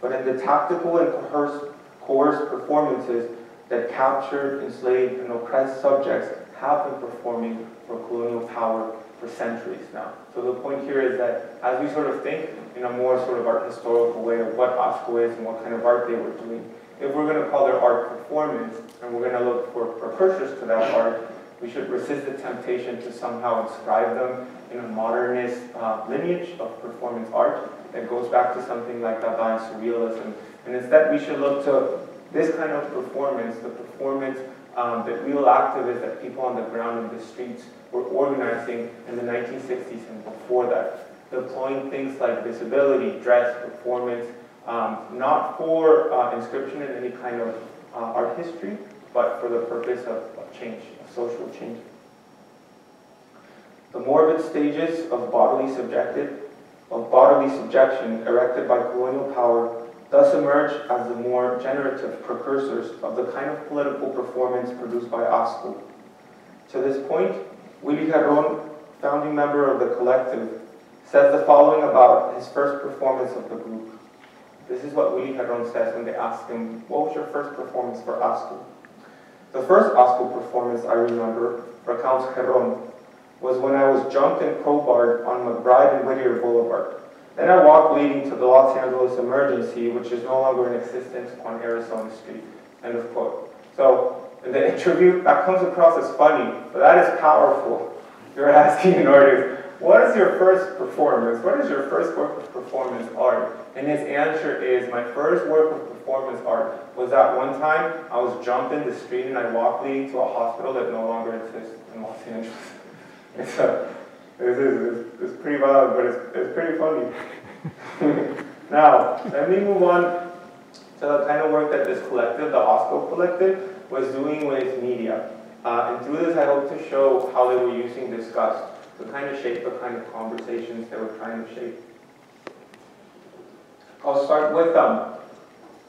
but in the tactical and coerced, coerced performances that captured, enslaved, and oppressed subjects have been performing for colonial power for centuries now. So the point here is that as we sort of think in a more sort of art historical way of what ASCO is and what kind of art they were doing, if we're going to call their art performance and we're going to look for precursors to that art, we should resist the temptation to somehow inscribe them in a modernist uh, lineage of performance art that goes back to something like Dada and Surrealism. And instead we should look to this kind of performance, the performance um, the real activists, that people on the ground in the streets were organizing in the 1960s and before that, deploying things like visibility, dress, performance, um, not for uh, inscription in any kind of uh, art history, but for the purpose of, of change, of social change. The morbid stages of bodily subjected, of bodily subjection erected by colonial power thus emerge as the more generative precursors of the kind of political performance produced by ASCO. To this point, Willie Herron, founding member of the collective, says the following about his first performance of the group. This is what Willie Herron says when they ask him, what was your first performance for ASCO? The first ASCO performance I remember, recounts Herron, was when I was jumped and crowbarred on McBride and Whittier Boulevard. Then I walked leading to the Los Angeles Emergency, which is no longer in existence on Arizona Street. End of quote. So the interview, that comes across as funny, but that is powerful. You're asking an artist, what is your first performance? What is your first work of performance art? And his answer is, my first work of performance art was that one time I was jumped in the street and I walked leading to a hospital that no longer exists in Los Angeles. <laughs> It's, a, it's, it's, it's pretty wild, but it's, it's pretty funny. <laughs> now, let me move on to the kind of work that this collective, the ASCO collective, was doing with media. Uh, and through this, I hope to show how they were using disgust to kind of shape the kind of conversations they were trying to shape. I'll start with um,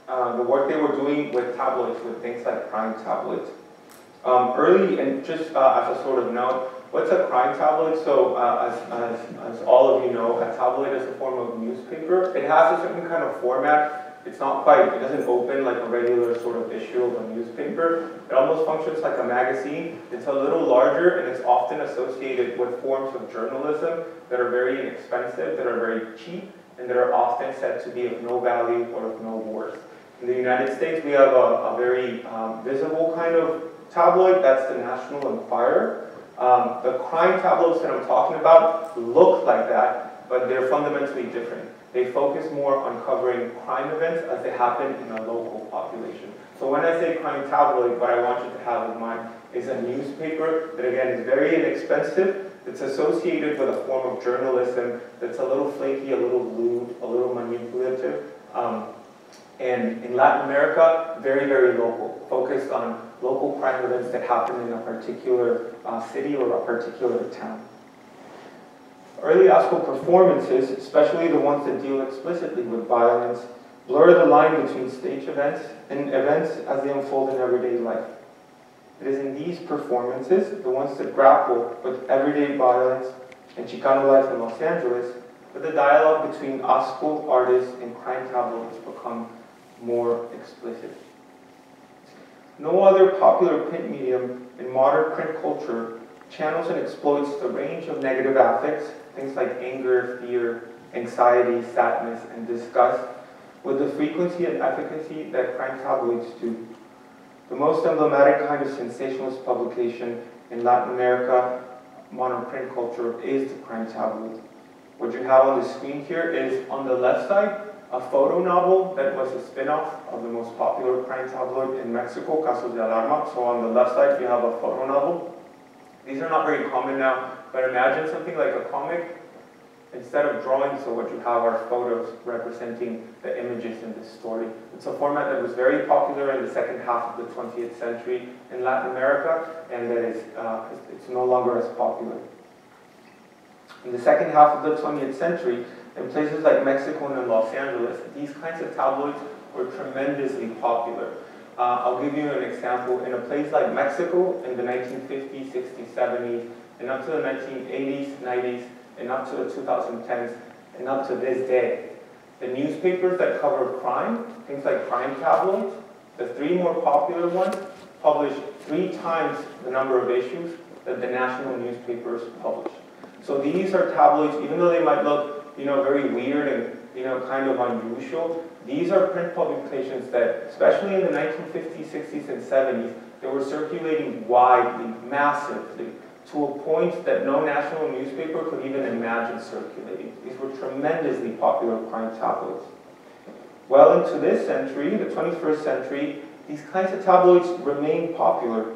uh, the work they were doing with tabloids, with things like crime tabloids. Um, early, and just uh, as a sort of note, what's a crime tabloid? So, uh, as, as, as all of you know, a tabloid is a form of newspaper. It has a certain kind of format it's not quite, it doesn't open like a regular sort of issue of a newspaper. It almost functions like a magazine. It's a little larger and it's often associated with forms of journalism that are very inexpensive, that are very cheap, and that are often said to be of no value or of no worth. In the United States, we have a, a very um, visible kind of tabloid, that's the National Enquirer. Um, the crime tabloids that I'm talking about look like that, but they're fundamentally different. They focus more on covering crime events as they happen in a local population. So when I say crime tabloid, what I want you to have in mind is a newspaper that again is very inexpensive, it's associated with a form of journalism that's a little flaky, a little lewd, a little manipulative. Um, and in Latin America, very, very local, focused on local crime events that happen in a particular uh, city or a particular town. Early ASCO performances, especially the ones that deal explicitly with violence, blur the line between stage events and events as they unfold in everyday life. It is in these performances, the ones that grapple with everyday violence and Chicano life in Los Angeles, that the dialogue between ASCO artists and crime tabloids become more explicit. No other popular print medium in modern print culture channels and exploits the range of negative affects things like anger, fear, anxiety, sadness, and disgust, with the frequency and efficacy that crime tabloids do. The most emblematic kind of sensationalist publication in Latin America, modern print culture, is the crime tabloid. What you have on the screen here is, on the left side, a photo novel that was a spin-off of the most popular crime tabloid in Mexico, Casos de Alarma. So on the left side, you have a photo novel. These are not very common now but imagine something like a comic. Instead of drawing, so what you have are photos representing the images in this story. It's a format that was very popular in the second half of the 20th century in Latin America, and that is uh, it's no longer as popular. In the second half of the 20th century, in places like Mexico and in Los Angeles, these kinds of tabloids were tremendously popular. Uh, I'll give you an example. In a place like Mexico in the 1950s, 60s, 70s, and up to the 1980s, 90s, and up to the 2010s, and up to this day. The newspapers that cover crime, things like crime tabloids, the three more popular ones, publish three times the number of issues that the national newspapers publish. So these are tabloids, even though they might look, you know, very weird and, you know, kind of unusual, these are print publications that, especially in the 1950s, 60s, and 70s, they were circulating widely, massively to a point that no national newspaper could even imagine circulating. These were tremendously popular crime tabloids. Well into this century, the 21st century, these kinds of tabloids remain popular.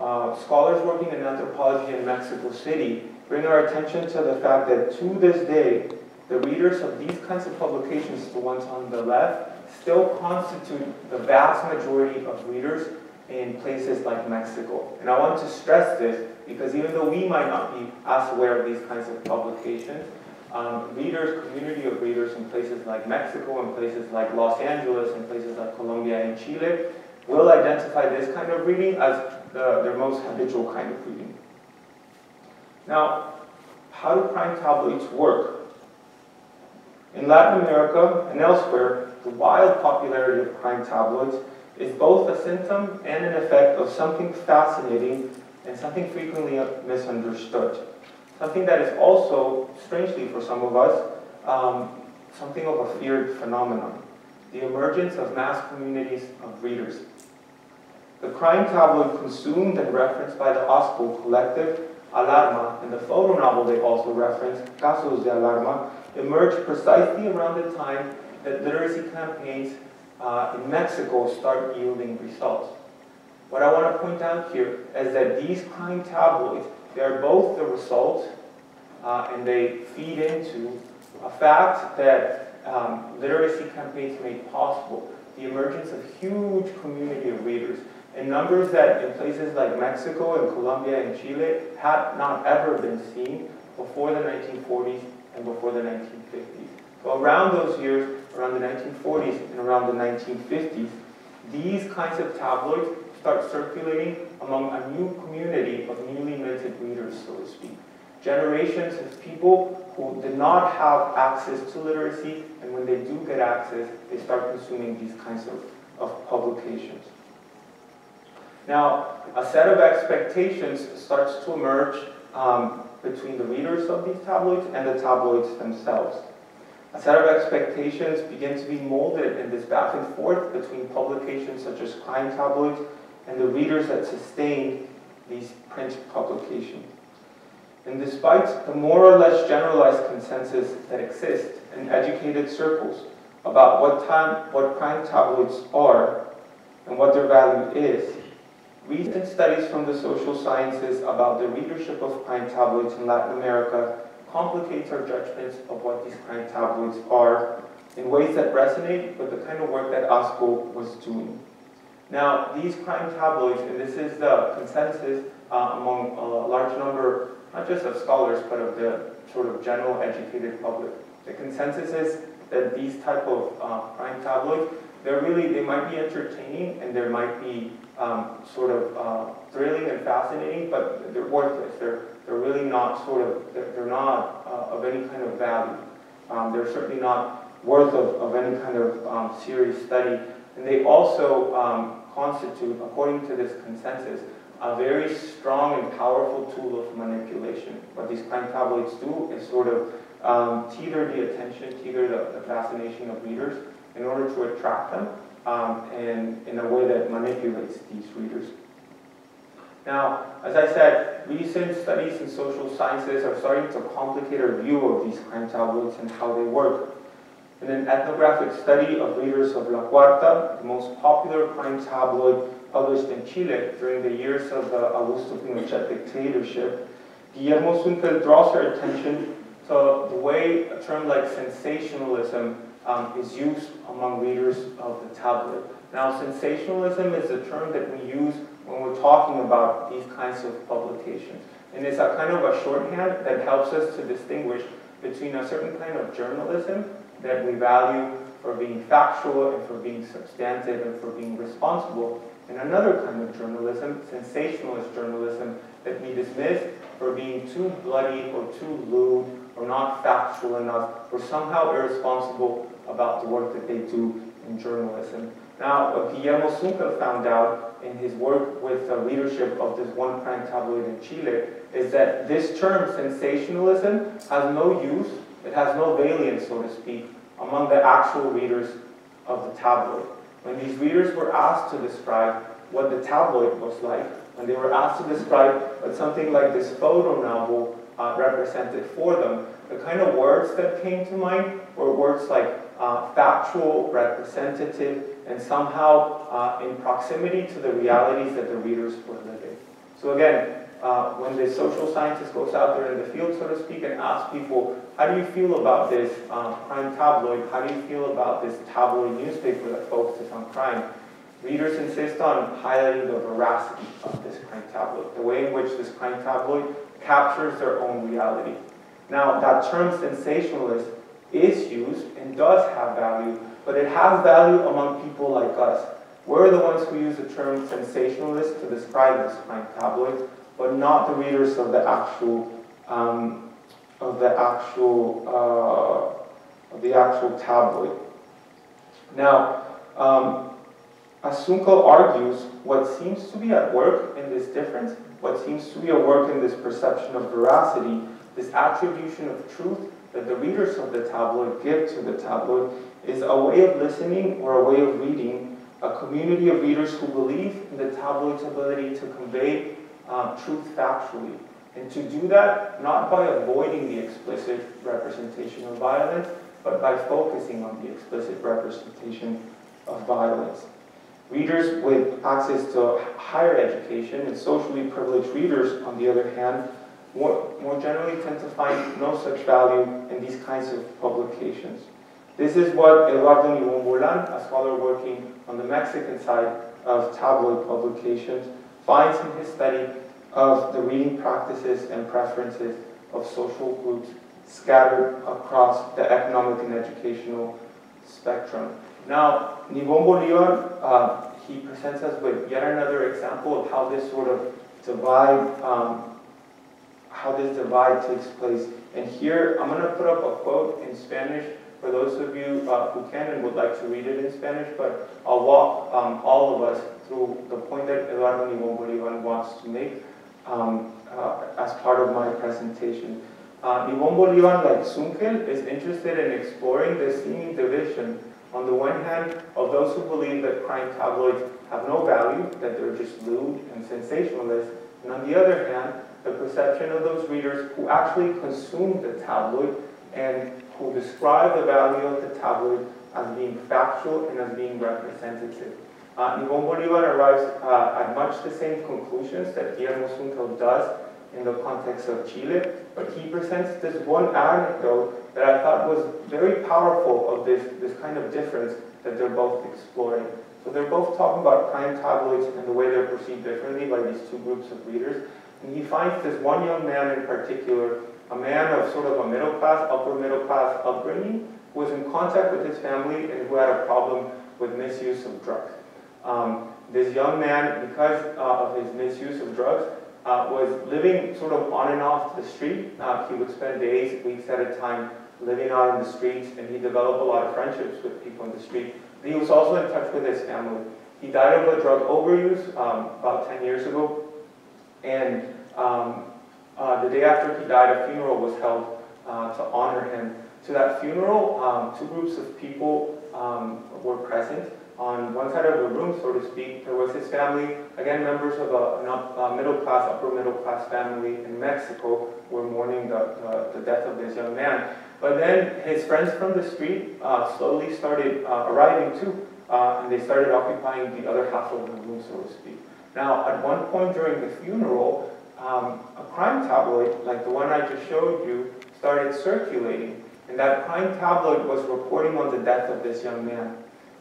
Uh, scholars working in anthropology in Mexico City bring our attention to the fact that to this day, the readers of these kinds of publications, the ones on the left, still constitute the vast majority of readers in places like Mexico. And I want to stress this because even though we might not be as aware of these kinds of publications, um, readers, community of readers in places like Mexico, in places like Los Angeles, in places like Colombia and Chile, will identify this kind of reading as the, their most habitual kind of reading. Now, how do crime tabloids work? In Latin America and elsewhere, the wild popularity of crime tabloids is both a symptom and an effect of something fascinating and something frequently misunderstood. Something that is also, strangely for some of us, um, something of a feared phenomenon. The emergence of mass communities of readers. The crime tabloid consumed and referenced by the ASCO collective, Alarma, and the photo novel they also referenced, Casos de Alarma, emerged precisely around the time that literacy campaigns uh, in Mexico start yielding results. What I want to point out here is that these crime tabloids, they are both the result uh, and they feed into a fact that um, literacy campaigns made possible, the emergence of huge community of readers, in numbers that in places like Mexico and Colombia and Chile had not ever been seen before the 1940s and before the 1950s. So around those years, around the 1940s and around the 1950s, these kinds of tabloids start circulating among a new community of newly minted readers, so to speak. Generations of people who did not have access to literacy, and when they do get access, they start consuming these kinds of, of publications. Now, a set of expectations starts to emerge um, between the readers of these tabloids and the tabloids themselves. A set of expectations begin to be molded in this back and forth between publications such as crime tabloids and the readers that sustain these print publications. And despite the more or less generalized consensus that exists in educated circles about what, time, what crime tabloids are and what their value is, recent studies from the social sciences about the readership of crime tabloids in Latin America complicates our judgments of what these crime tabloids are in ways that resonate with the kind of work that ASCO was doing. Now, these crime tabloids, and this is the consensus uh, among a large number, not just of scholars, but of the sort of general educated public. The consensus is that these type of uh, crime tabloids, they're really, they might be entertaining and there might be um, sort of uh, thrilling and fascinating, but they're worthless. They're, they're really not sort of, they're, not uh, of any kind of value. Um, they're certainly not worth of, of any kind of um, serious study. And they also um, constitute, according to this consensus, a very strong and powerful tool of manipulation. What these crime tabloids do is sort of um, teeter the attention, teeter the, the fascination of readers in order to attract them um, and in a way that manipulates these readers. Now, as I said, recent studies in social sciences are starting to complicate our view of these crime tabloids and how they work. In an ethnographic study of readers of La Cuarta, the most popular crime tabloid published in Chile during the years of the Augusto Pinochet dictatorship, Guillermo Sunkel draws our attention to the way a term like sensationalism um, is used among readers of the tabloid. Now, sensationalism is a term that we use when we're talking about these kinds of publications. And it's a kind of a shorthand that helps us to distinguish between a certain kind of journalism that we value for being factual and for being substantive and for being responsible, and another kind of journalism, sensationalist journalism, that we dismiss for being too bloody or too lewd or not factual enough or somehow irresponsible about the work that they do in journalism. Now, what Guillermo Sunkel found out in his work with the leadership of this one crime tabloid in Chile is that this term, sensationalism, has no use, it has no valence, so to speak, among the actual readers of the tabloid. When these readers were asked to describe what the tabloid was like, when they were asked to describe what something like this photo novel uh, represented for them, the kind of words that came to mind were words like uh, factual, representative, and somehow uh, in proximity to the realities that the readers were living. So again, uh, when the social scientist goes out there in the field, so to speak, and asks people, how do you feel about this um, crime tabloid? How do you feel about this tabloid newspaper that focuses on crime? Readers insist on highlighting the veracity of this crime tabloid, the way in which this crime tabloid captures their own reality. Now, that term sensationalist is used and does have value, but it has value among people like us. We're the ones who use the term sensationalist to describe this crime tabloid, but not the readers of the actual um, of the actual uh, of the actual tabloid. Now, um, as Sunkel argues, what seems to be at work in this difference, what seems to be at work in this perception of veracity, this attribution of truth that the readers of the tabloid give to the tabloid, is a way of listening or a way of reading, a community of readers who believe in the tabloid's ability to convey um, truth factually. And to do that, not by avoiding the explicit representation of violence, but by focusing on the explicit representation of violence. Readers with access to higher education and socially privileged readers, on the other hand, more, more generally tend to find no such value in these kinds of publications. This is what Eduardo Nivón a scholar working on the Mexican side of tabloid publications, finds in his study of the reading practices and preferences of social groups scattered across the economic and educational spectrum. Now, Nivón Bolívar, uh, he presents us with yet another example of how this sort of divide, um, how this divide takes place. And here, I'm going to put up a quote in Spanish for those of you uh, who can and would like to read it in Spanish, but I'll walk um, all of us through the point that Eduardo Nivón Bolívar wants to make um, uh, as part of my presentation. Uh, Nibon Bolivar, like Sunkel, is interested in exploring the seeming division, on the one hand, of those who believe that crime tabloids have no value, that they're just lewd and sensationalist, and on the other hand, the perception of those readers who actually consume the tabloid and who describe the value of the tabloid as being factual and as being representative. Uh, Nivón Bolívar arrives uh, at much the same conclusions that Guillermo Sunkel does in the context of Chile, but he presents this one anecdote that I thought was very powerful of this, this kind of difference that they're both exploring. So they're both talking about crime tabloids and the way they're perceived differently by these two groups of readers. And he finds this one young man in particular, a man of sort of a middle class, upper middle class upbringing, who was in contact with his family and who had a problem with misuse of drugs. Um, this young man, because uh, of his misuse of drugs, uh, was living sort of on and off the street. Uh, he would spend days, weeks at a time living out in the streets, and he developed a lot of friendships with people in the street. But he was also in touch with his family. He died of a drug overuse um, about 10 years ago, and um, the day after he died, a funeral was held uh, to honor him. To that funeral, um, two groups of people um, were present on one side of the room, so to speak, there was his family, again, members of a, a middle class, upper middle class family in Mexico were mourning the, the, the, death of this young man. But then his friends from the street uh, slowly started uh, arriving too, uh, and they started occupying the other half of the room, so to speak. Now, at one point during the funeral, um, a crime tabloid, like the one I just showed you, started circulating. And that crime tabloid was reporting on the death of this young man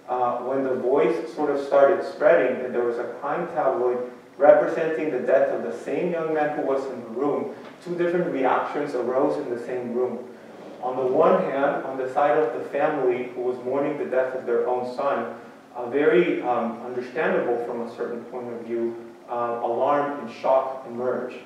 uh, when the voice sort of started spreading that there was a crime tabloid representing the death of the same young man who was in the room, two different reactions arose in the same room. On the one hand, on the side of the family who was mourning the death of their own son, a very um, understandable from a certain point of view, uh, alarm and shock emerged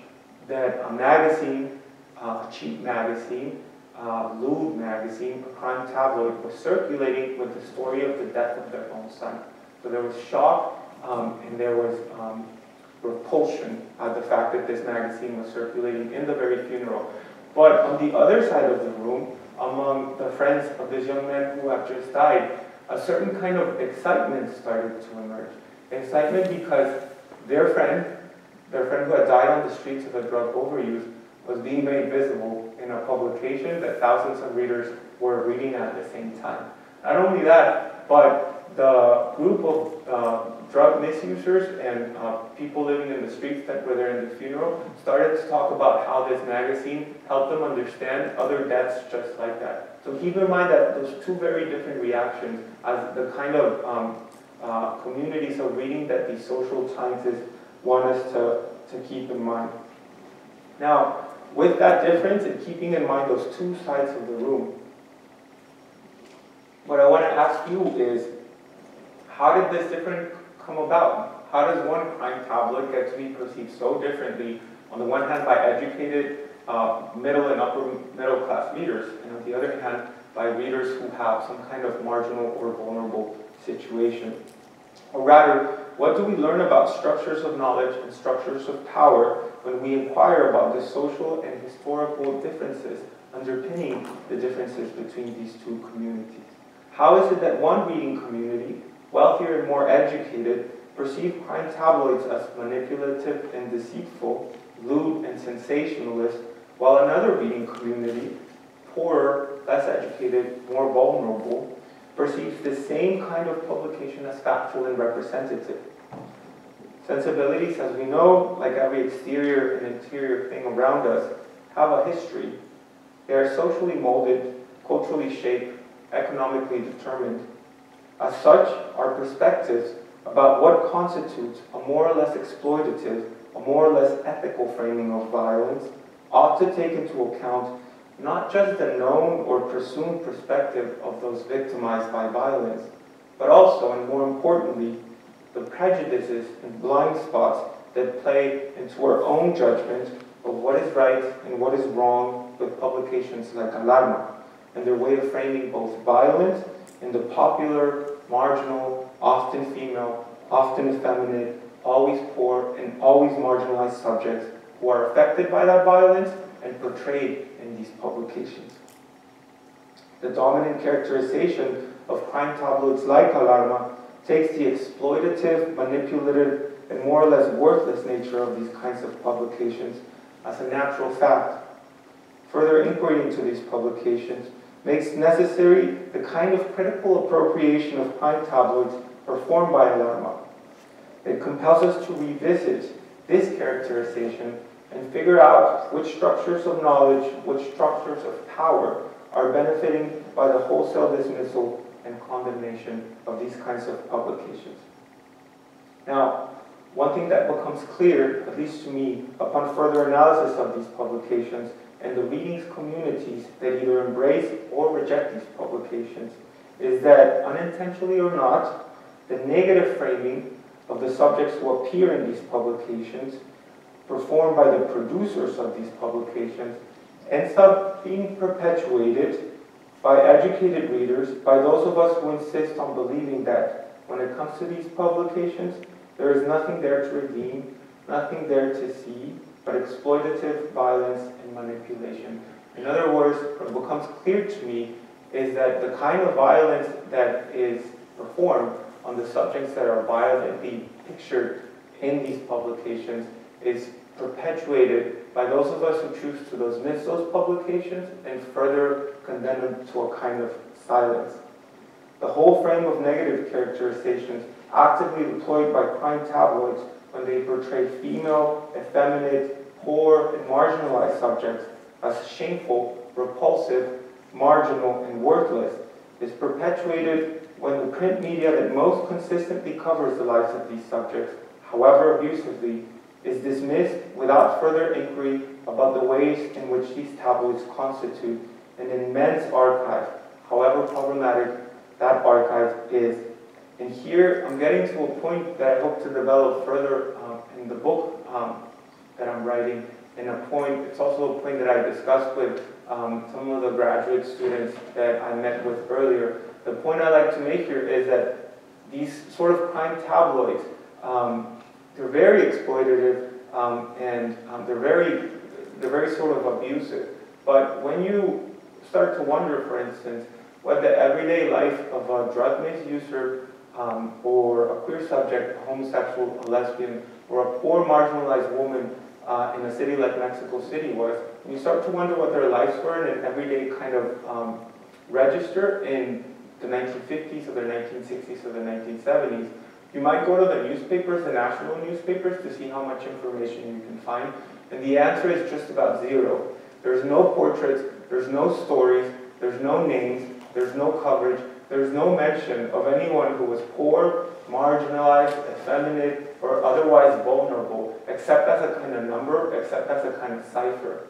that a magazine, uh, a cheap magazine, uh, Lewd magazine, a crime tabloid, was circulating with the story of the death of their own son. So there was shock um, and there was um, repulsion at the fact that this magazine was circulating in the very funeral. But on the other side of the room, among the friends of this young man who had just died, a certain kind of excitement started to emerge. Excitement because their friend, their friend who had died on the streets of a drug overuse, was being made visible in a publication that thousands of readers were reading at the same time. Not only that, but the group of uh, drug misusers and uh, people living in the streets that were there in the funeral started to talk about how this magazine helped them understand other deaths just like that. So keep in mind that those two very different reactions as the kind of um, communities of reading that these social scientists want us to, to keep in mind. Now, with that difference and keeping in mind those two sides of the room, what I want to ask you is, how did this difference come about? How does one crime tablet get to be perceived so differently, on the one hand by educated uh, middle and upper middle class readers, and on the other hand by readers who have some kind of marginal or vulnerable situation? Or rather, what do we learn about structures of knowledge and structures of power when we inquire about the social and historical differences underpinning the differences between these two communities? How is it that one reading community, wealthier and more educated, perceive crime tabloids as manipulative and deceitful, lewd and sensationalist, while another reading community, poorer, less educated, more vulnerable, perceives the same kind of publication as factual and representative. Sensibilities, as we know, like every exterior and interior thing around us, have a history. They are socially molded, culturally shaped, economically determined. As such, our perspectives about what constitutes a more or less exploitative, a more or less ethical framing of violence ought to take into account not just the known or presumed perspective of those victimized by violence, but also, and more importantly, the prejudices and blind spots that play into our own judgment of what is right and what is wrong with publications like Alarma and their way of framing both violence and the popular, marginal, often female, often effeminate, always poor, and always marginalized subjects who are affected by that violence and portrayed in these publications. The dominant characterization of crime tabloids like Alarma takes the exploitative, manipulative, and more or less worthless nature of these kinds of publications as a natural fact. Further inquiry into these publications makes necessary the kind of critical appropriation of crime tabloids performed by Alarma. It compels us to revisit this characterization and figure out which structures of knowledge, which structures of power are benefiting by the wholesale dismissal and condemnation of these kinds of publications. Now, one thing that becomes clear, at least to me, upon further analysis of these publications and the readings communities that either embrace or reject these publications, is that unintentionally or not, the negative framing of the subjects who appear in these publications, performed by the producers of these publications, ends up being perpetuated by educated readers, by those of us who insist on believing that when it comes to these publications, there is nothing there to redeem, nothing there to see, but exploitative violence and manipulation. In other words, what becomes clear to me is that the kind of violence that is performed on the subjects that are violently pictured in these publications is perpetuated by those of us who choose to dismiss those publications and further condemn them to a kind of silence. The whole frame of negative characterizations actively deployed by crime tabloids when they portray female, effeminate, poor, and marginalized subjects as shameful, repulsive, marginal, and worthless is perpetuated when the print media that most consistently covers the lives of these subjects, however abusively, is dismissed without further inquiry about the ways in which these tabloids constitute an immense archive, however problematic that archive is. And here I'm getting to a point that I hope to develop further um, in the book um, that I'm writing. And a point, it's also a point that I discussed with um, some of the graduate students that I met with earlier. The point I like to make here is that these sort of crime tabloids, um, they're very exploitative um, and um, they're very they're very sort of abusive. But when you start to wonder, for instance, what the everyday life of a drug misuser um, or a queer subject, a homosexual, a lesbian, or a poor marginalized woman uh, in a city like Mexico City was, when you start to wonder what their lives were in an everyday kind of um, register in the 1950s or the 1960s or the 1970s, you might go to the newspapers, the national newspapers, to see how much information you can find. And the answer is just about zero. There's no portraits, there's no stories, there's no names, there's no coverage, there's no mention of anyone who was poor, marginalized, effeminate, or otherwise vulnerable, except as a kind of number, except as a kind of cipher.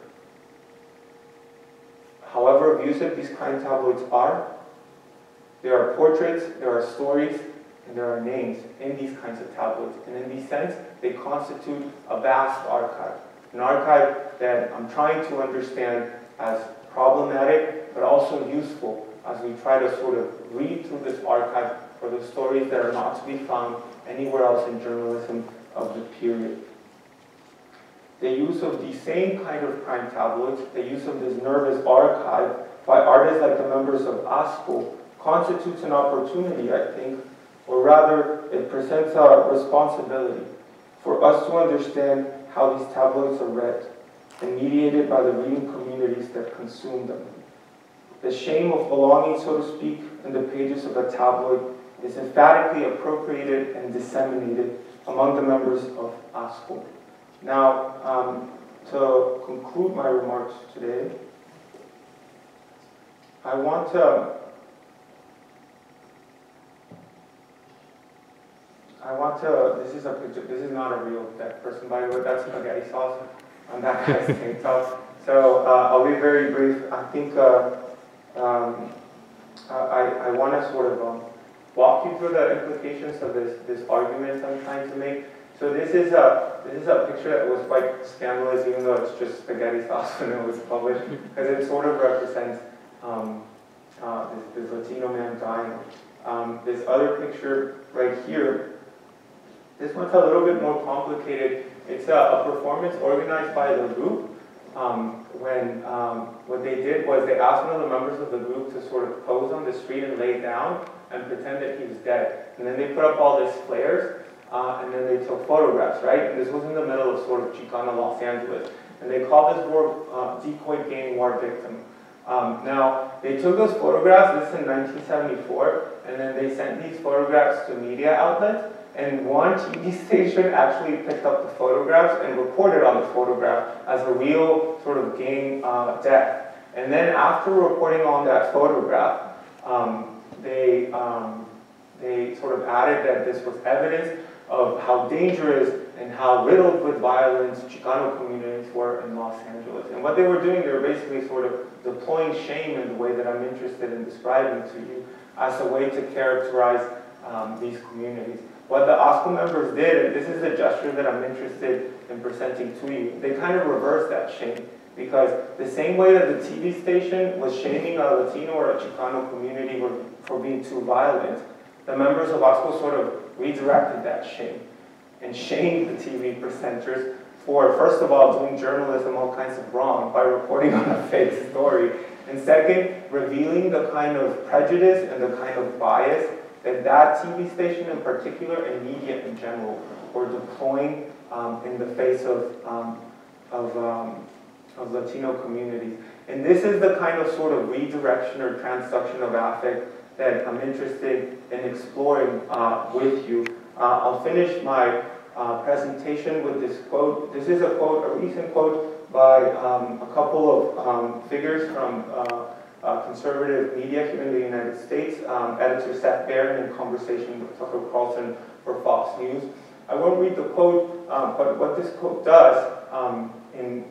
However abusive these crime tabloids are, there are portraits, there are stories, and there are names in these kinds of tabloids. And in this sense, they constitute a vast archive. An archive that I'm trying to understand as problematic, but also useful as we try to sort of read through this archive for the stories that are not to be found anywhere else in journalism of the period. The use of the same kind of crime tabloids, the use of this nervous archive by artists like the members of ASCO constitutes an opportunity, I think, or rather it presents a responsibility for us to understand how these tabloids are read and mediated by the reading communities that consume them. The shame of belonging, so to speak, in the pages of a tabloid is emphatically appropriated and disseminated among the members of ASCO. Now, um, to conclude my remarks today, I want to I want to, this is a picture, this is not a real dead person, by the way, that's spaghetti sauce on that <laughs> guy's tank top. So uh, I'll be very brief. I think uh, um, I, I want to sort of um, walk you through the implications of this, this argument I'm trying to make. So this is a this is a picture that was quite scandalous, even though it's just spaghetti sauce <laughs> when it was published, because it sort of represents um, uh, this, this, Latino man dying. Um, this other picture right here, this one's a little bit more complicated. It's a, a performance organized by the group. Um, when um, what they did was they asked one of the members of the group to sort of pose on the street and lay down and pretend that he was dead. And then they put up all these flares uh, and then they took photographs, right? And this was in the middle of sort of Chicano Los Angeles. And they called this war uh, decoy gang war victim. Um, now, they took those photographs, this is in 1974, and then they sent these photographs to media outlets, and one TV station actually picked up the photographs and reported on the photograph as a real sort of gang uh, death. And then after reporting on that photograph, um, they, um, they sort of added that this was evidence of how dangerous and how riddled with violence Chicano communities were in Los Angeles. And what they were doing, they were basically sort of deploying shame in the way that I'm interested in describing to you as a way to characterize um, these communities. What the ASCO members did, and this is a gesture that I'm interested in presenting to you, they kind of reversed that shame. Because the same way that the TV station was shaming a Latino or a Chicano community for, for being too violent, the members of ASCO sort of redirected that shame and shamed the TV presenters for, first of all, doing journalism all kinds of wrong by reporting on a fake story, and second, revealing the kind of prejudice and the kind of bias that that TV station in particular and media in general were deploying um, in the face of, um, of, um, of Latino communities. And this is the kind of sort of redirection or transduction of affect that I'm interested in exploring uh, with you. Uh, I'll finish my uh, presentation with this quote. This is a quote, a recent quote by um, a couple of um, figures from uh, conservative media here in the United States. Um, editor Seth Barron in conversation with Tucker Carlson for Fox News. I won't read the quote, um, but what this quote does, um, in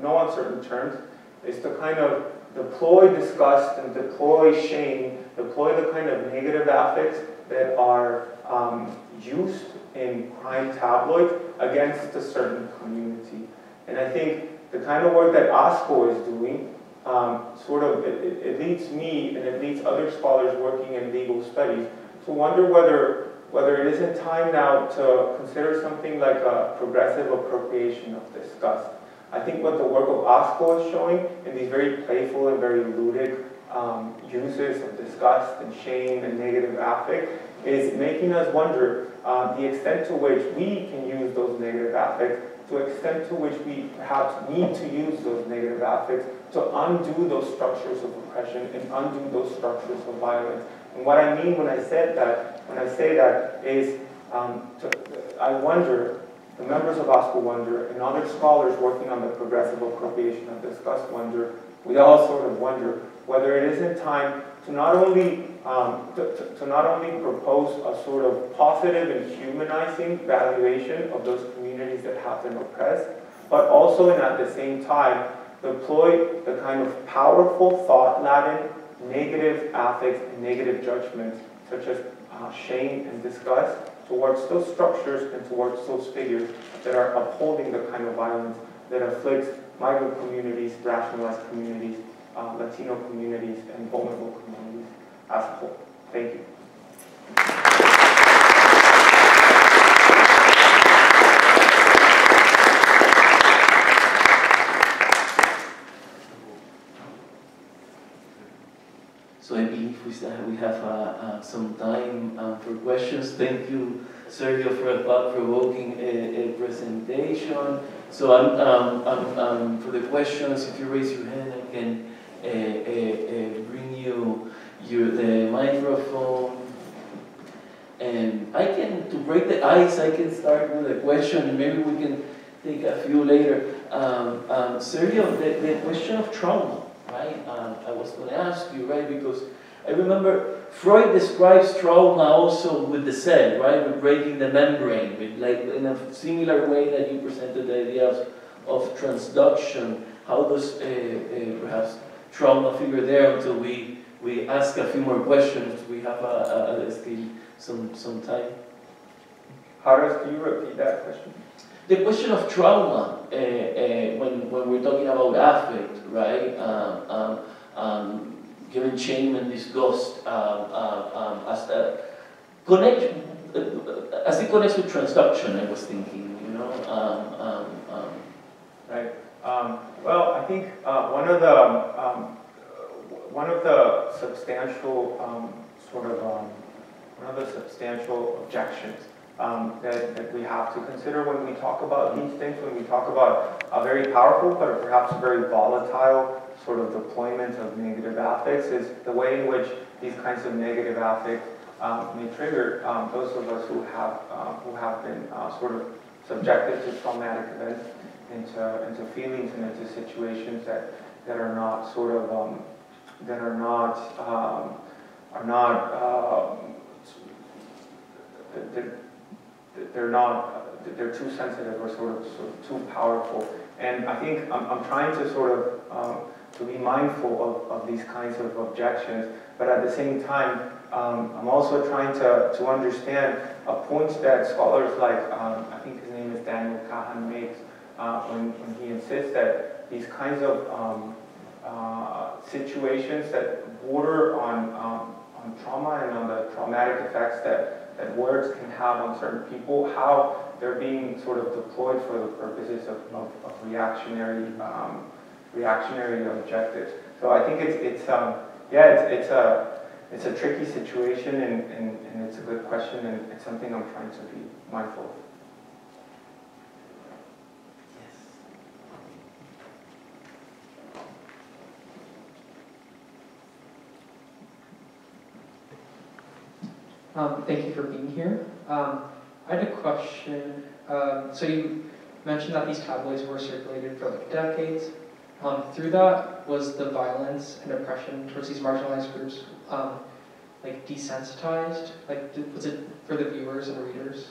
no uncertain terms, is to kind of deploy disgust and deploy shame, deploy the kind of negative affects that are um, used in crime tabloids against a certain community. And I think the kind of work that ASCO is doing um, sort of, it, it, leads me and it leads other scholars working in legal studies to wonder whether, whether it isn't time now to consider something like a progressive appropriation of disgust. I think what the work of ASCO is showing in these very playful and very ludic um, uses of disgust and shame and negative affect is making us wonder uh, the extent to which we can use those negative affects, to extent to which we perhaps need to use those negative affects to undo those structures of oppression and undo those structures of violence. And what I mean when I said that, when I say that, is um, to, I wonder, the members of ASCO wonder, and other scholars working on the progressive appropriation have discussed wonder, we all sort of wonder whether it isn't time to not only um, to, to, to not only propose a sort of positive and humanizing valuation of those communities that have been oppressed, but also and at the same time deploy the kind of powerful thought-laden negative affects and negative judgments such as uh, shame and disgust towards those structures and towards those figures that are upholding the kind of violence that afflicts migrant communities, racialized communities, uh, Latino communities, and vulnerable communities as a whole. Thank you. So I believe we have, we have uh, uh, some time uh, for questions. Thank you, Sergio, for a thought-provoking uh, uh, presentation. So I'm, um, I'm, um, for the questions, if you raise your hand, I can uh, uh, uh, bring you your, the microphone. And I can, to break the ice, I can start with a question, and maybe we can take a few later. Um, um, Sergio, the, the question of trauma right? Um, I was going to ask you, right? Because I remember Freud describes trauma also with the cell, right? With breaking the membrane, with like in a similar way that you presented the idea of, of transduction. How does uh, uh, perhaps trauma figure there until we, we ask a few more questions? We have a, a, a still some, some time. Haras, can you repeat that question? The question of trauma, uh, uh, when, when we're talking about affect, right? Um, um, um, given shame and disgust um, um, um, as a connect, uh, as it connects with transduction, I was thinking, you know. right. well, I think uh, one of the one of the substantial sort of one of the substantial objections um, that, that, we have to consider when we talk about these things, when we talk about a very powerful but perhaps very volatile sort of deployment of negative affects is the way in which these kinds of negative affects um, may trigger um, those of us who have, uh, who have been uh, sort of subjected to traumatic events into, into feelings and into situations that, that are not sort of, um, that are not, um, are not, uh, they're not, they're too sensitive or sort of, sort of too powerful. And I think I'm, I'm trying to sort of, um, to be mindful of, of these kinds of objections, but at the same time, um, I'm also trying to, to understand a point that scholars like, um, I think his name is Daniel Kahan makes, uh, when, when he insists that these kinds of um, uh, situations that border on, um, on trauma and on the traumatic effects that that words can have on certain people, how they're being sort of deployed for the purposes of, of, of reactionary um, reactionary objectives. So I think it's it's um, yeah it's it's a it's a tricky situation and, and, and it's a good question and it's something I'm trying to be mindful of. Um, thank you for being here. Um, I had a question. Um, so you mentioned that these tabloids were circulated for like decades. Um, through that, was the violence and oppression towards these marginalized groups um, like desensitized? Like, did, was it for the viewers and readers?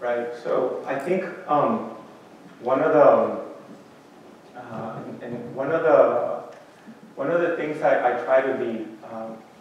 Right. So I think one of the uh, and one of the one of the things I, I try to be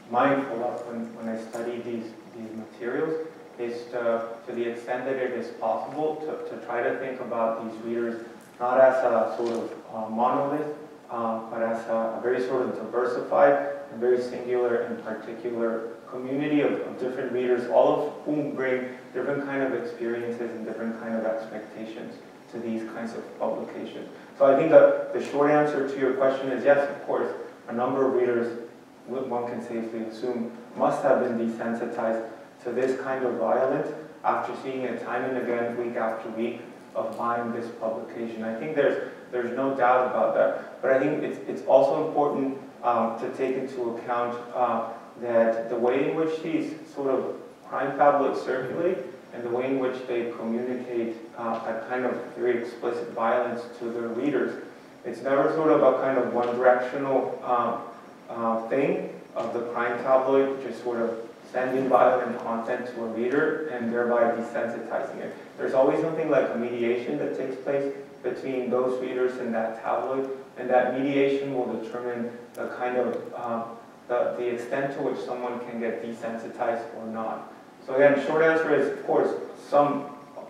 mindful of when, when I study these, these materials is to, to the extent that it is possible to, to try to think about these readers not as a sort of uh, monolith, uh, but as a, a, very sort of diversified and very singular and particular community of, of, different readers, all of whom bring different kind of experiences and different kind of expectations to these kinds of publications. So I think that the short answer to your question is yes, of course, a number of readers one can safely assume, must have been desensitized to this kind of violence after seeing it time and again, week after week, of buying this publication. I think there's, there's no doubt about that. But I think it's, it's also important um, to take into account uh, that the way in which these sort of crime tablets circulate and the way in which they communicate uh, that kind of very explicit violence to their readers, it's never sort of a kind of one directional um, uh, thing of the crime tabloid just sort of sending violent content to a reader and thereby desensitizing it. There's always something like a mediation that takes place between those readers and that tabloid, and that mediation will determine the kind of, um, the, the extent to which someone can get desensitized or not. So again, short answer is, of course, some,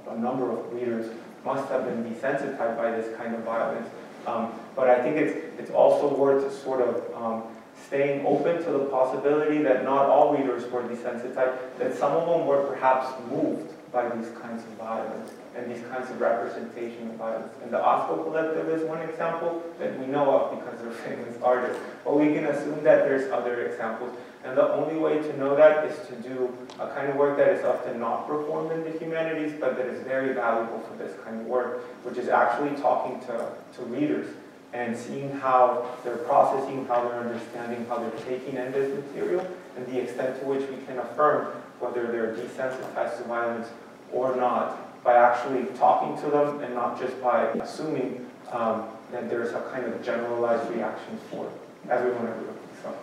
a number of readers must have been desensitized by this kind of violence. Um, but I think it's, it's also worth sort of um, staying open to the possibility that not all readers were desensitized, that some of them were perhaps moved by these kinds of violence and these kinds of representation of violence. And the ASCO Collective is one example that we know of because they're <laughs> famous artists. But we can assume that there's other examples. And the only way to know that is to do a kind of work that is often not performed in the humanities, but that is very valuable for this kind of work, which is actually talking to, to readers and seeing how they're processing, how they're understanding, how they're taking in this material, and the extent to which we can affirm whether they're desensitized to violence or not by actually talking to them and not just by assuming um, that there's a kind of generalized reaction for everyone everywhere. So,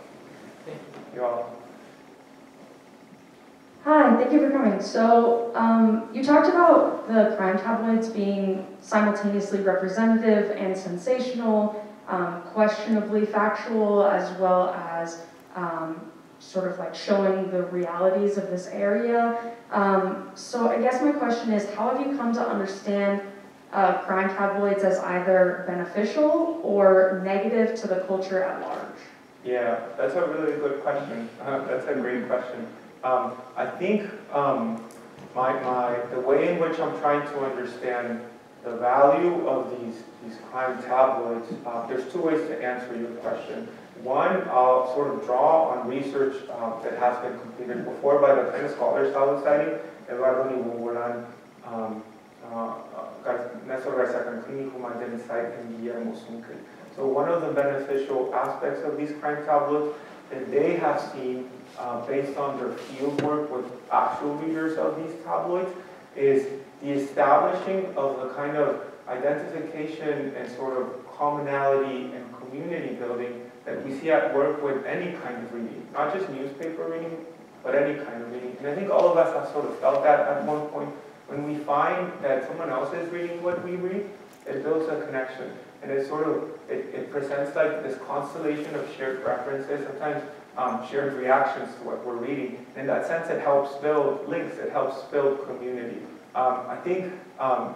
you all. Hi, thank you for coming. So, um, you talked about the crime tabloids being simultaneously representative and sensational, um, questionably factual, as well as um, sort of like showing the realities of this area. Um, so, I guess my question is how have you come to understand uh, crime tabloids as either beneficial or negative to the culture at large? Yeah, that's a really good question. Uh, <laughs> that's a great question. Um, I think um, my, my, the way in which I'm trying to understand the value of these, these crime tabloids, uh, there's two ways to answer your question. One, I'll sort of draw on research uh, that has been completed before by the of scholars I was citing, Eduardo Nivón Bolívar, um, uh, Néstor García Canclínico, Magdalene Site, and Guillermo. So one of the beneficial aspects of these crime tablets that they have seen uh, based on their field work with actual readers of these tabloids is the establishing of the kind of identification and sort of commonality and community building that we see at work with any kind of reading, not just newspaper reading, but any kind of reading. And I think all of us have sort of felt that at one point. When we find that someone else is reading what we read, it builds a connection. And it sort of, it, it presents like this constellation of shared references. Sometimes um, shared reactions to what we're reading. In that sense, it helps build links, it helps build community. Um, I think um,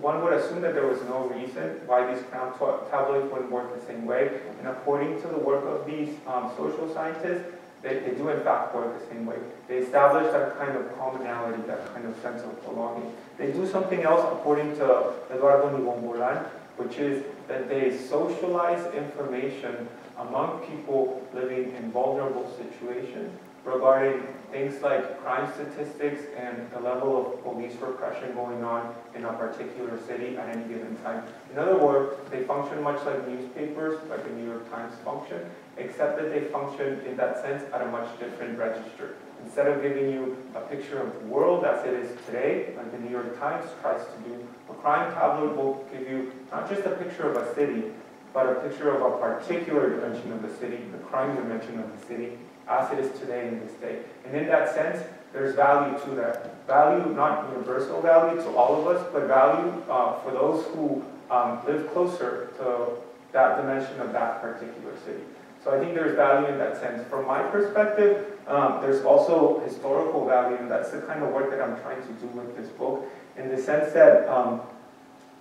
one would assume that there was no reason why these crown tabloids wouldn't work the same way. And according to the work of these um, social scientists, they, they, do in fact work the same way. They establish that kind of commonality, that kind of sense of belonging. They do something else according to Eduardo Nivón Bolívar, which is that they socialize information among people living in vulnerable situations regarding things like crime statistics and the level of police repression going on in a particular city at any given time. In other words, they function much like newspapers, like the New York Times function, except that they function in that sense at a much different register. Instead of giving you a picture of the world as it is today, like the New York Times tries to do, a crime tabloid will give you not just a picture of a city, but a picture of a particular dimension of the city, the crime dimension of the city, as it is today in this day. And in that sense, there's value to that. Value, not universal value to all of us, but value uh, for those who um, live closer to that dimension of that particular city. So I think there's value in that sense. From my perspective, um, there's also historical value, and that's the kind of work that I'm trying to do with this book, in the sense that um,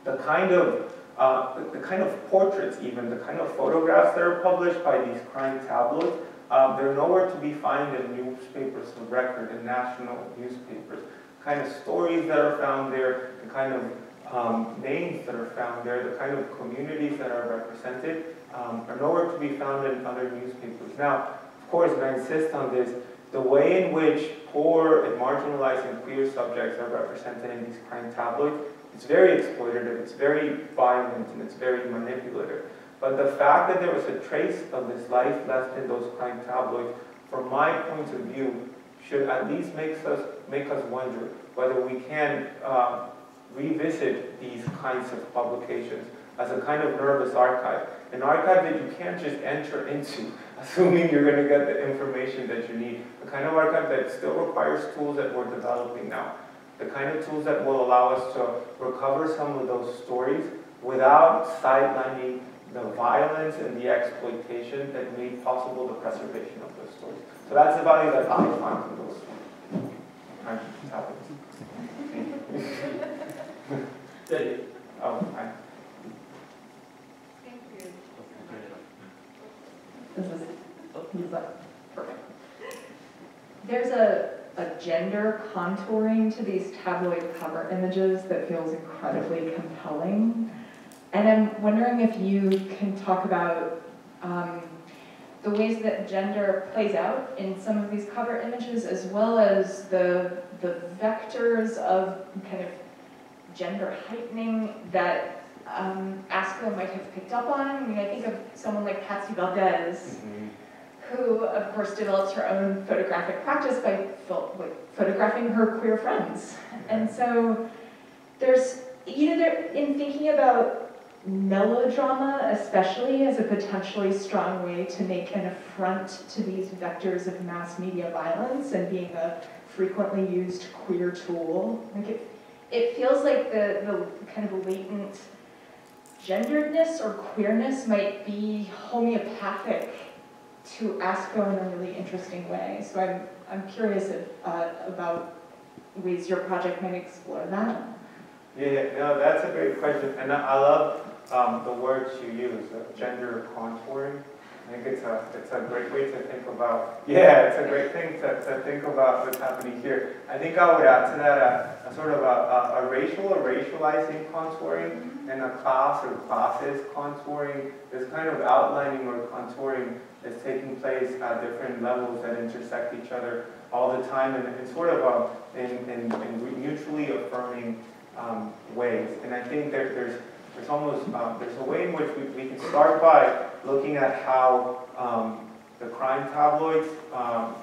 the kind of uh, the, the, kind of portraits even, the kind of photographs that are published by these crime tabloids, um, they're nowhere to be found in newspapers of record, in national newspapers. The kind of stories that are found there, the kind of um, names that are found there, the kind of communities that are represented, um, are nowhere to be found in other newspapers. Now, of course, and I insist on this, the way in which poor and marginalized and queer subjects are represented in these crime tabloids, it's very exploitative, it's very violent, and it's very manipulative. But the fact that there was a trace of this life left in those crime tabloids, from my point of view, should at least make us, make us wonder whether we can uh, revisit these kinds of publications as a kind of nervous archive. An archive that you can't just enter into, <laughs> assuming you're going to get the information that you need. A kind of archive that still requires tools that we're developing now. The kind of tools that will allow us to recover some of those stories without sidelining the violence and the exploitation that made possible the preservation of those stories. So that's the value that I find from those crime tablets. Did Oh, I Thank you. This is, oh, he's perfect. There's a, a gender contouring to these tabloid cover images that feels incredibly compelling. And I'm wondering if you can talk about um, the ways that gender plays out in some of these cover images, as well as the, the vectors of kind of gender heightening that um, might have picked up on. I mean, I think of someone like Patssi Valdez, who, of course, developed her own photographic practice by photographing her queer friends. And so there's, you know, there, in thinking about melodrama, especially as a potentially strong way to make an affront to these vectors of mass media violence and being a frequently used queer tool, like it, it feels like the, the kind of latent genderedness or queerness might be homeopathic to ASCO in a really interesting way. So I'm, I'm curious if, uh, about ways your project might explore that. Yeah, no, that's a great question, and I love um, the words you use, uh, gender contouring. I think it's a, it's a great way to think about, yeah, it's a great thing to, to think about what's happening here. I think I would add to that a, a sort of a, a, a racial or racializing contouring and a class or classes contouring. This kind of outlining or contouring is taking place at different levels that intersect each other all the time and sort of a, in, in, in mutually affirming um, ways. And I think that there's, there's almost, um, there's a way in which we, we can start by looking at how um, the crime tabloids um,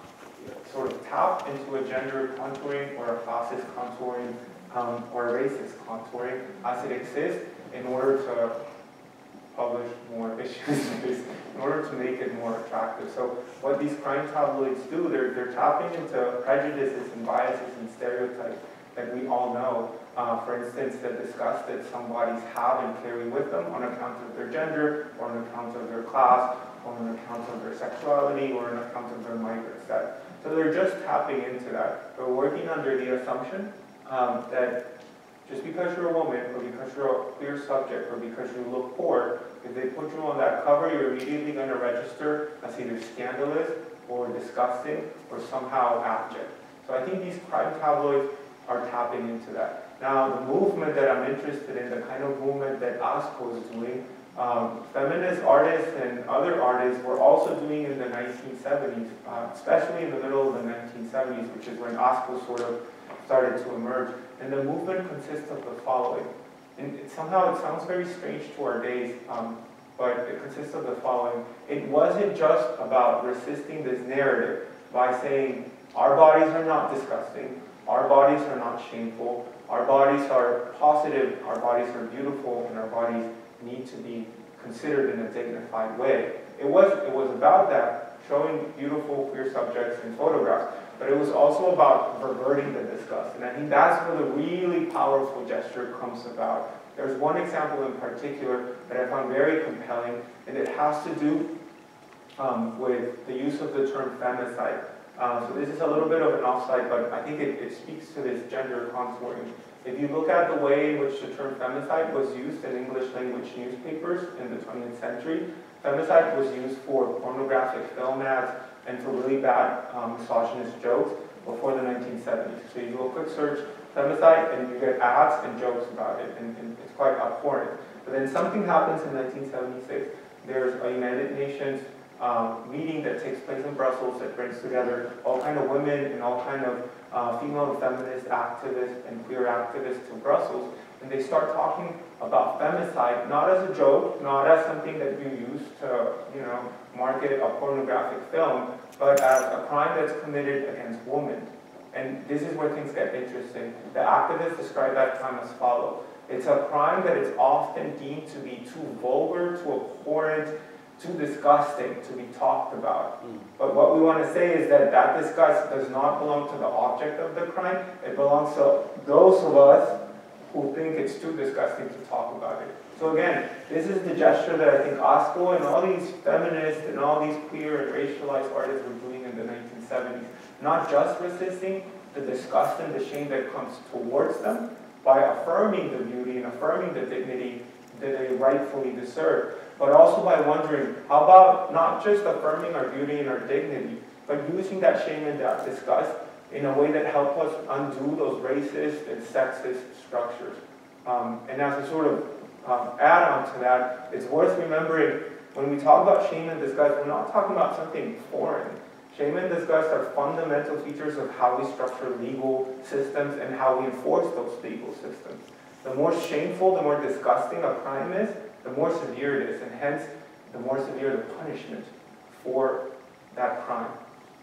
sort of tap into a gender contouring or a classist contouring um, or a racist contouring as it exists in order to publish more issues, <laughs> in order to make it more attractive. So what these crime tabloids do, they're, they're tapping into prejudices and biases and stereotypes that we all know. Uh, for instance, the disgust that some bodies have and carry with them on account of their gender, or on account of their class, or on account of their sexuality, or on account of their migrant status. So they're just tapping into that. They're working under the assumption um, that just because you're a woman, or because you're a queer subject, or because you look poor, if they put you on that cover, you're immediately going to register as either scandalous, or disgusting, or somehow abject. So I think these crime tabloids are tapping into that. Now, the movement that I'm interested in, the kind of movement that ASCO is doing, um, feminist artists and other artists were also doing in the 1970s, uh, especially in the middle of the 1970s, which is when ASCO sort of started to emerge. And the movement consists of the following. And it, somehow it sounds very strange to our days, um, but it consists of the following. It wasn't just about resisting this narrative by saying, our bodies are not disgusting, our bodies are not shameful, our bodies are positive, our bodies are beautiful, and our bodies need to be considered in a dignified way. It was, it was about that, showing beautiful queer subjects in photographs, but it was also about reverting the disgust. And I think that's where the really powerful gesture comes about. There's one example in particular that I found very compelling, and it has to do um, with the use of the term femicide. Uh, so this is a little bit of an offside, but I think it, it speaks to this gender contouring. If you look at the way in which the term femicide was used in English language newspapers in the 20th century, femicide was used for pornographic film ads and for really bad um, misogynist jokes before the 1970s. So you do a quick search, femicide, and you get ads and jokes about it, and, and it's quite abhorrent. But then something happens in 1976. There's a United Nations um, meeting that takes place in Brussels that brings together all kind of women and all kind of uh, female feminist activists and queer activists in Brussels. And they start talking about femicide, not as a joke, not as something that you use to, you know, market a pornographic film, but as a crime that's committed against women. And this is where things get interesting. The activists describe that crime as follows. It's a crime that is often deemed to be too vulgar, too abhorrent, too disgusting to be talked about. Mm. But what we want to say is that that disgust does not belong to the object of the crime. It belongs to those of us who think it's too disgusting to talk about it. So again, this is the gesture that I think ASCO and all these feminists and all these queer and racialized artists were doing in the 1970s. Not just resisting the disgust and the shame that comes towards them by affirming the beauty and affirming the dignity that they rightfully deserve, but also by wondering, how about not just affirming our beauty and our dignity, but using that shame and that disgust in a way that help us undo those racist and sexist structures. Um, and as a sort of um, add-on to that, it's worth remembering when we talk about shame and disgust, we're not talking about something foreign. Shame and disgust are fundamental features of how we structure legal systems and how we enforce those legal systems. The more shameful, the more disgusting a crime is, the more severe it is, and hence the more severe the punishment for that crime.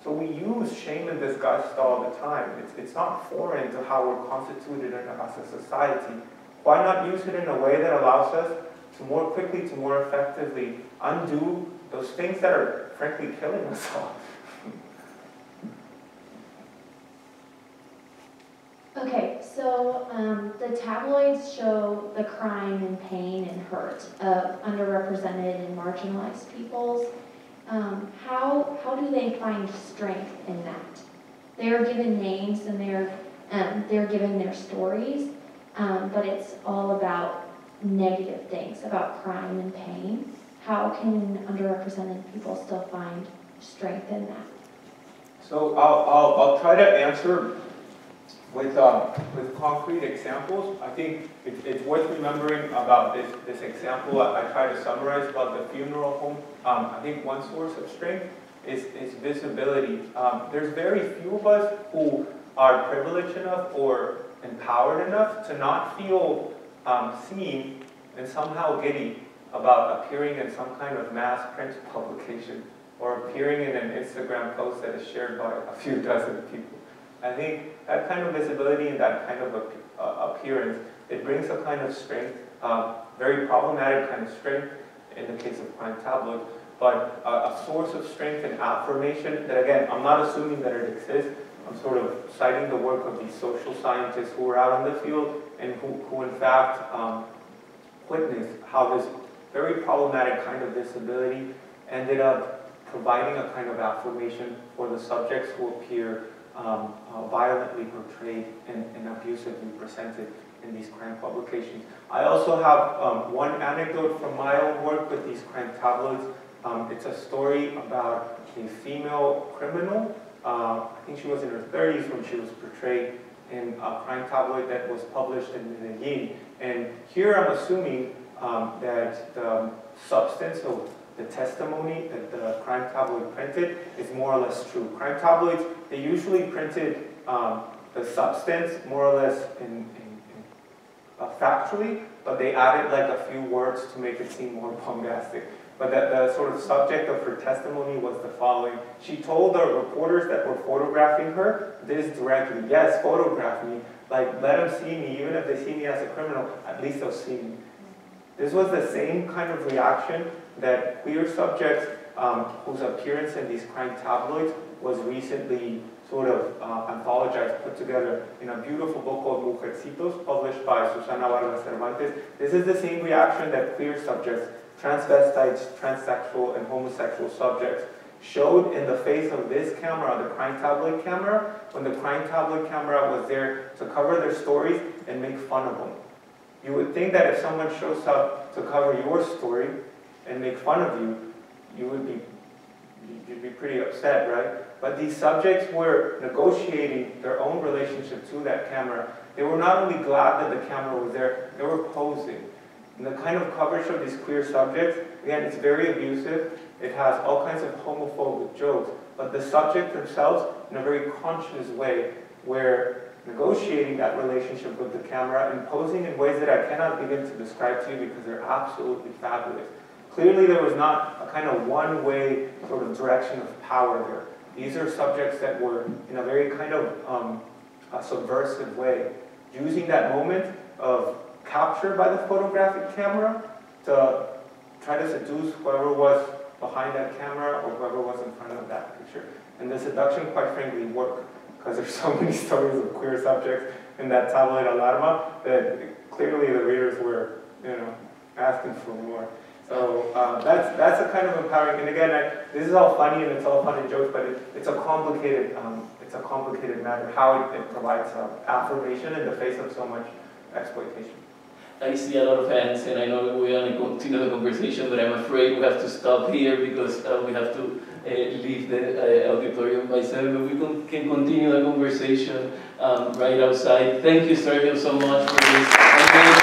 So we use shame and disgust all the time. It's, it's not foreign to how we're constituted as a society. Why not use it in a way that allows us to more quickly, to more effectively undo those things that are frankly killing us all? Okay, so um, the tabloids show the crime and pain and hurt of underrepresented and marginalized peoples. Um, how, how do they find strength in that? They are given names and they're, um, they're given their stories, um, but it's all about negative things, about crime and pain. How can underrepresented people still find strength in that? So I'll, I'll, I'll try to answer with, uh, with concrete examples. I think it's, it's worth remembering about this, this example I, I try to summarize about the funeral home. Um, I think one source of strength is, is visibility. Um, there's very few of us who are privileged enough or empowered enough to not feel um, seen and somehow giddy about appearing in some kind of mass print publication or appearing in an Instagram post that is shared by a few dozen people. I think that kind of visibility and that kind of uh, appearance, it brings a kind of strength, um, very problematic kind of strength in the case of Crime Tabloid, but uh, a source of strength and affirmation that again, I'm not assuming that it exists, I'm sort of citing the work of these social scientists who are out in the field and who, who in fact um, witnessed how this very problematic kind of disability ended up providing a kind of affirmation for the subjects who appear um, uh, violently portrayed and, and, abusively presented in these crime publications. I also have um, one anecdote from my own work with these crime tabloids. Um, it's a story about a female criminal. Uh, I think she was in her 30s when she was portrayed in a crime tabloid that was published in Medellin. And here I'm assuming um, that the substance of the testimony that the crime tabloid printed is more or less true. Crime tabloids, they usually printed um, the substance more or less in, in, in uh, factually, but they added like a few words to make it seem more bombastic. But that the sort of subject of her testimony was the following. She told the reporters that were photographing her this directly. Yes, photograph me. Like, let them see me. Even if they see me as a criminal, at least they'll see me. This was the same kind of reaction that queer subjects um, whose appearance in these crime tabloids was recently sort of uh, anthologized, put together in a beautiful book called Mujercitos, published by Susana Vargas Cervantes. This is the same reaction that queer subjects, transvestites, transsexual, and homosexual subjects showed in the face of this camera, the crime tabloid camera, when the crime tabloid camera was there to cover their stories and make fun of them. You would think that if someone shows up to cover your story, and make fun of you, you would be you'd be pretty upset, right? But these subjects were negotiating their own relationship to that camera. They were not only glad that the camera was there, they were posing. And the kind of coverage of these queer subjects, again, it's very abusive. It has all kinds of homophobic jokes, but the subject themselves, in a very conscious way, where negotiating that relationship with the camera and posing in ways that I cannot begin to describe to you because they're absolutely fabulous. Clearly, there was not a kind of one-way sort of direction of power there. These are subjects that were, in a very kind of um, subversive way, using that moment of capture by the photographic camera to try to seduce whoever was behind that camera or whoever was in front of that picture. And the seduction, quite frankly, worked because there's <laughs> so many stories of queer subjects in that tabloid alarma that clearly the readers were, you know, asking for more. So um, that's that's a kind of empowering. And again, I, this is all funny and it's all funny jokes, but it, it's a complicated um, it's a complicated matter how it, it provides uh, affirmation in the face of so much exploitation. I see a lot of hands, and I know we want to continue the conversation, but I'm afraid we have to stop here because uh, we have to uh, leave the uh, auditorium by seven. But we con can continue the conversation um, right outside. Thank you, Sergio, so much for this.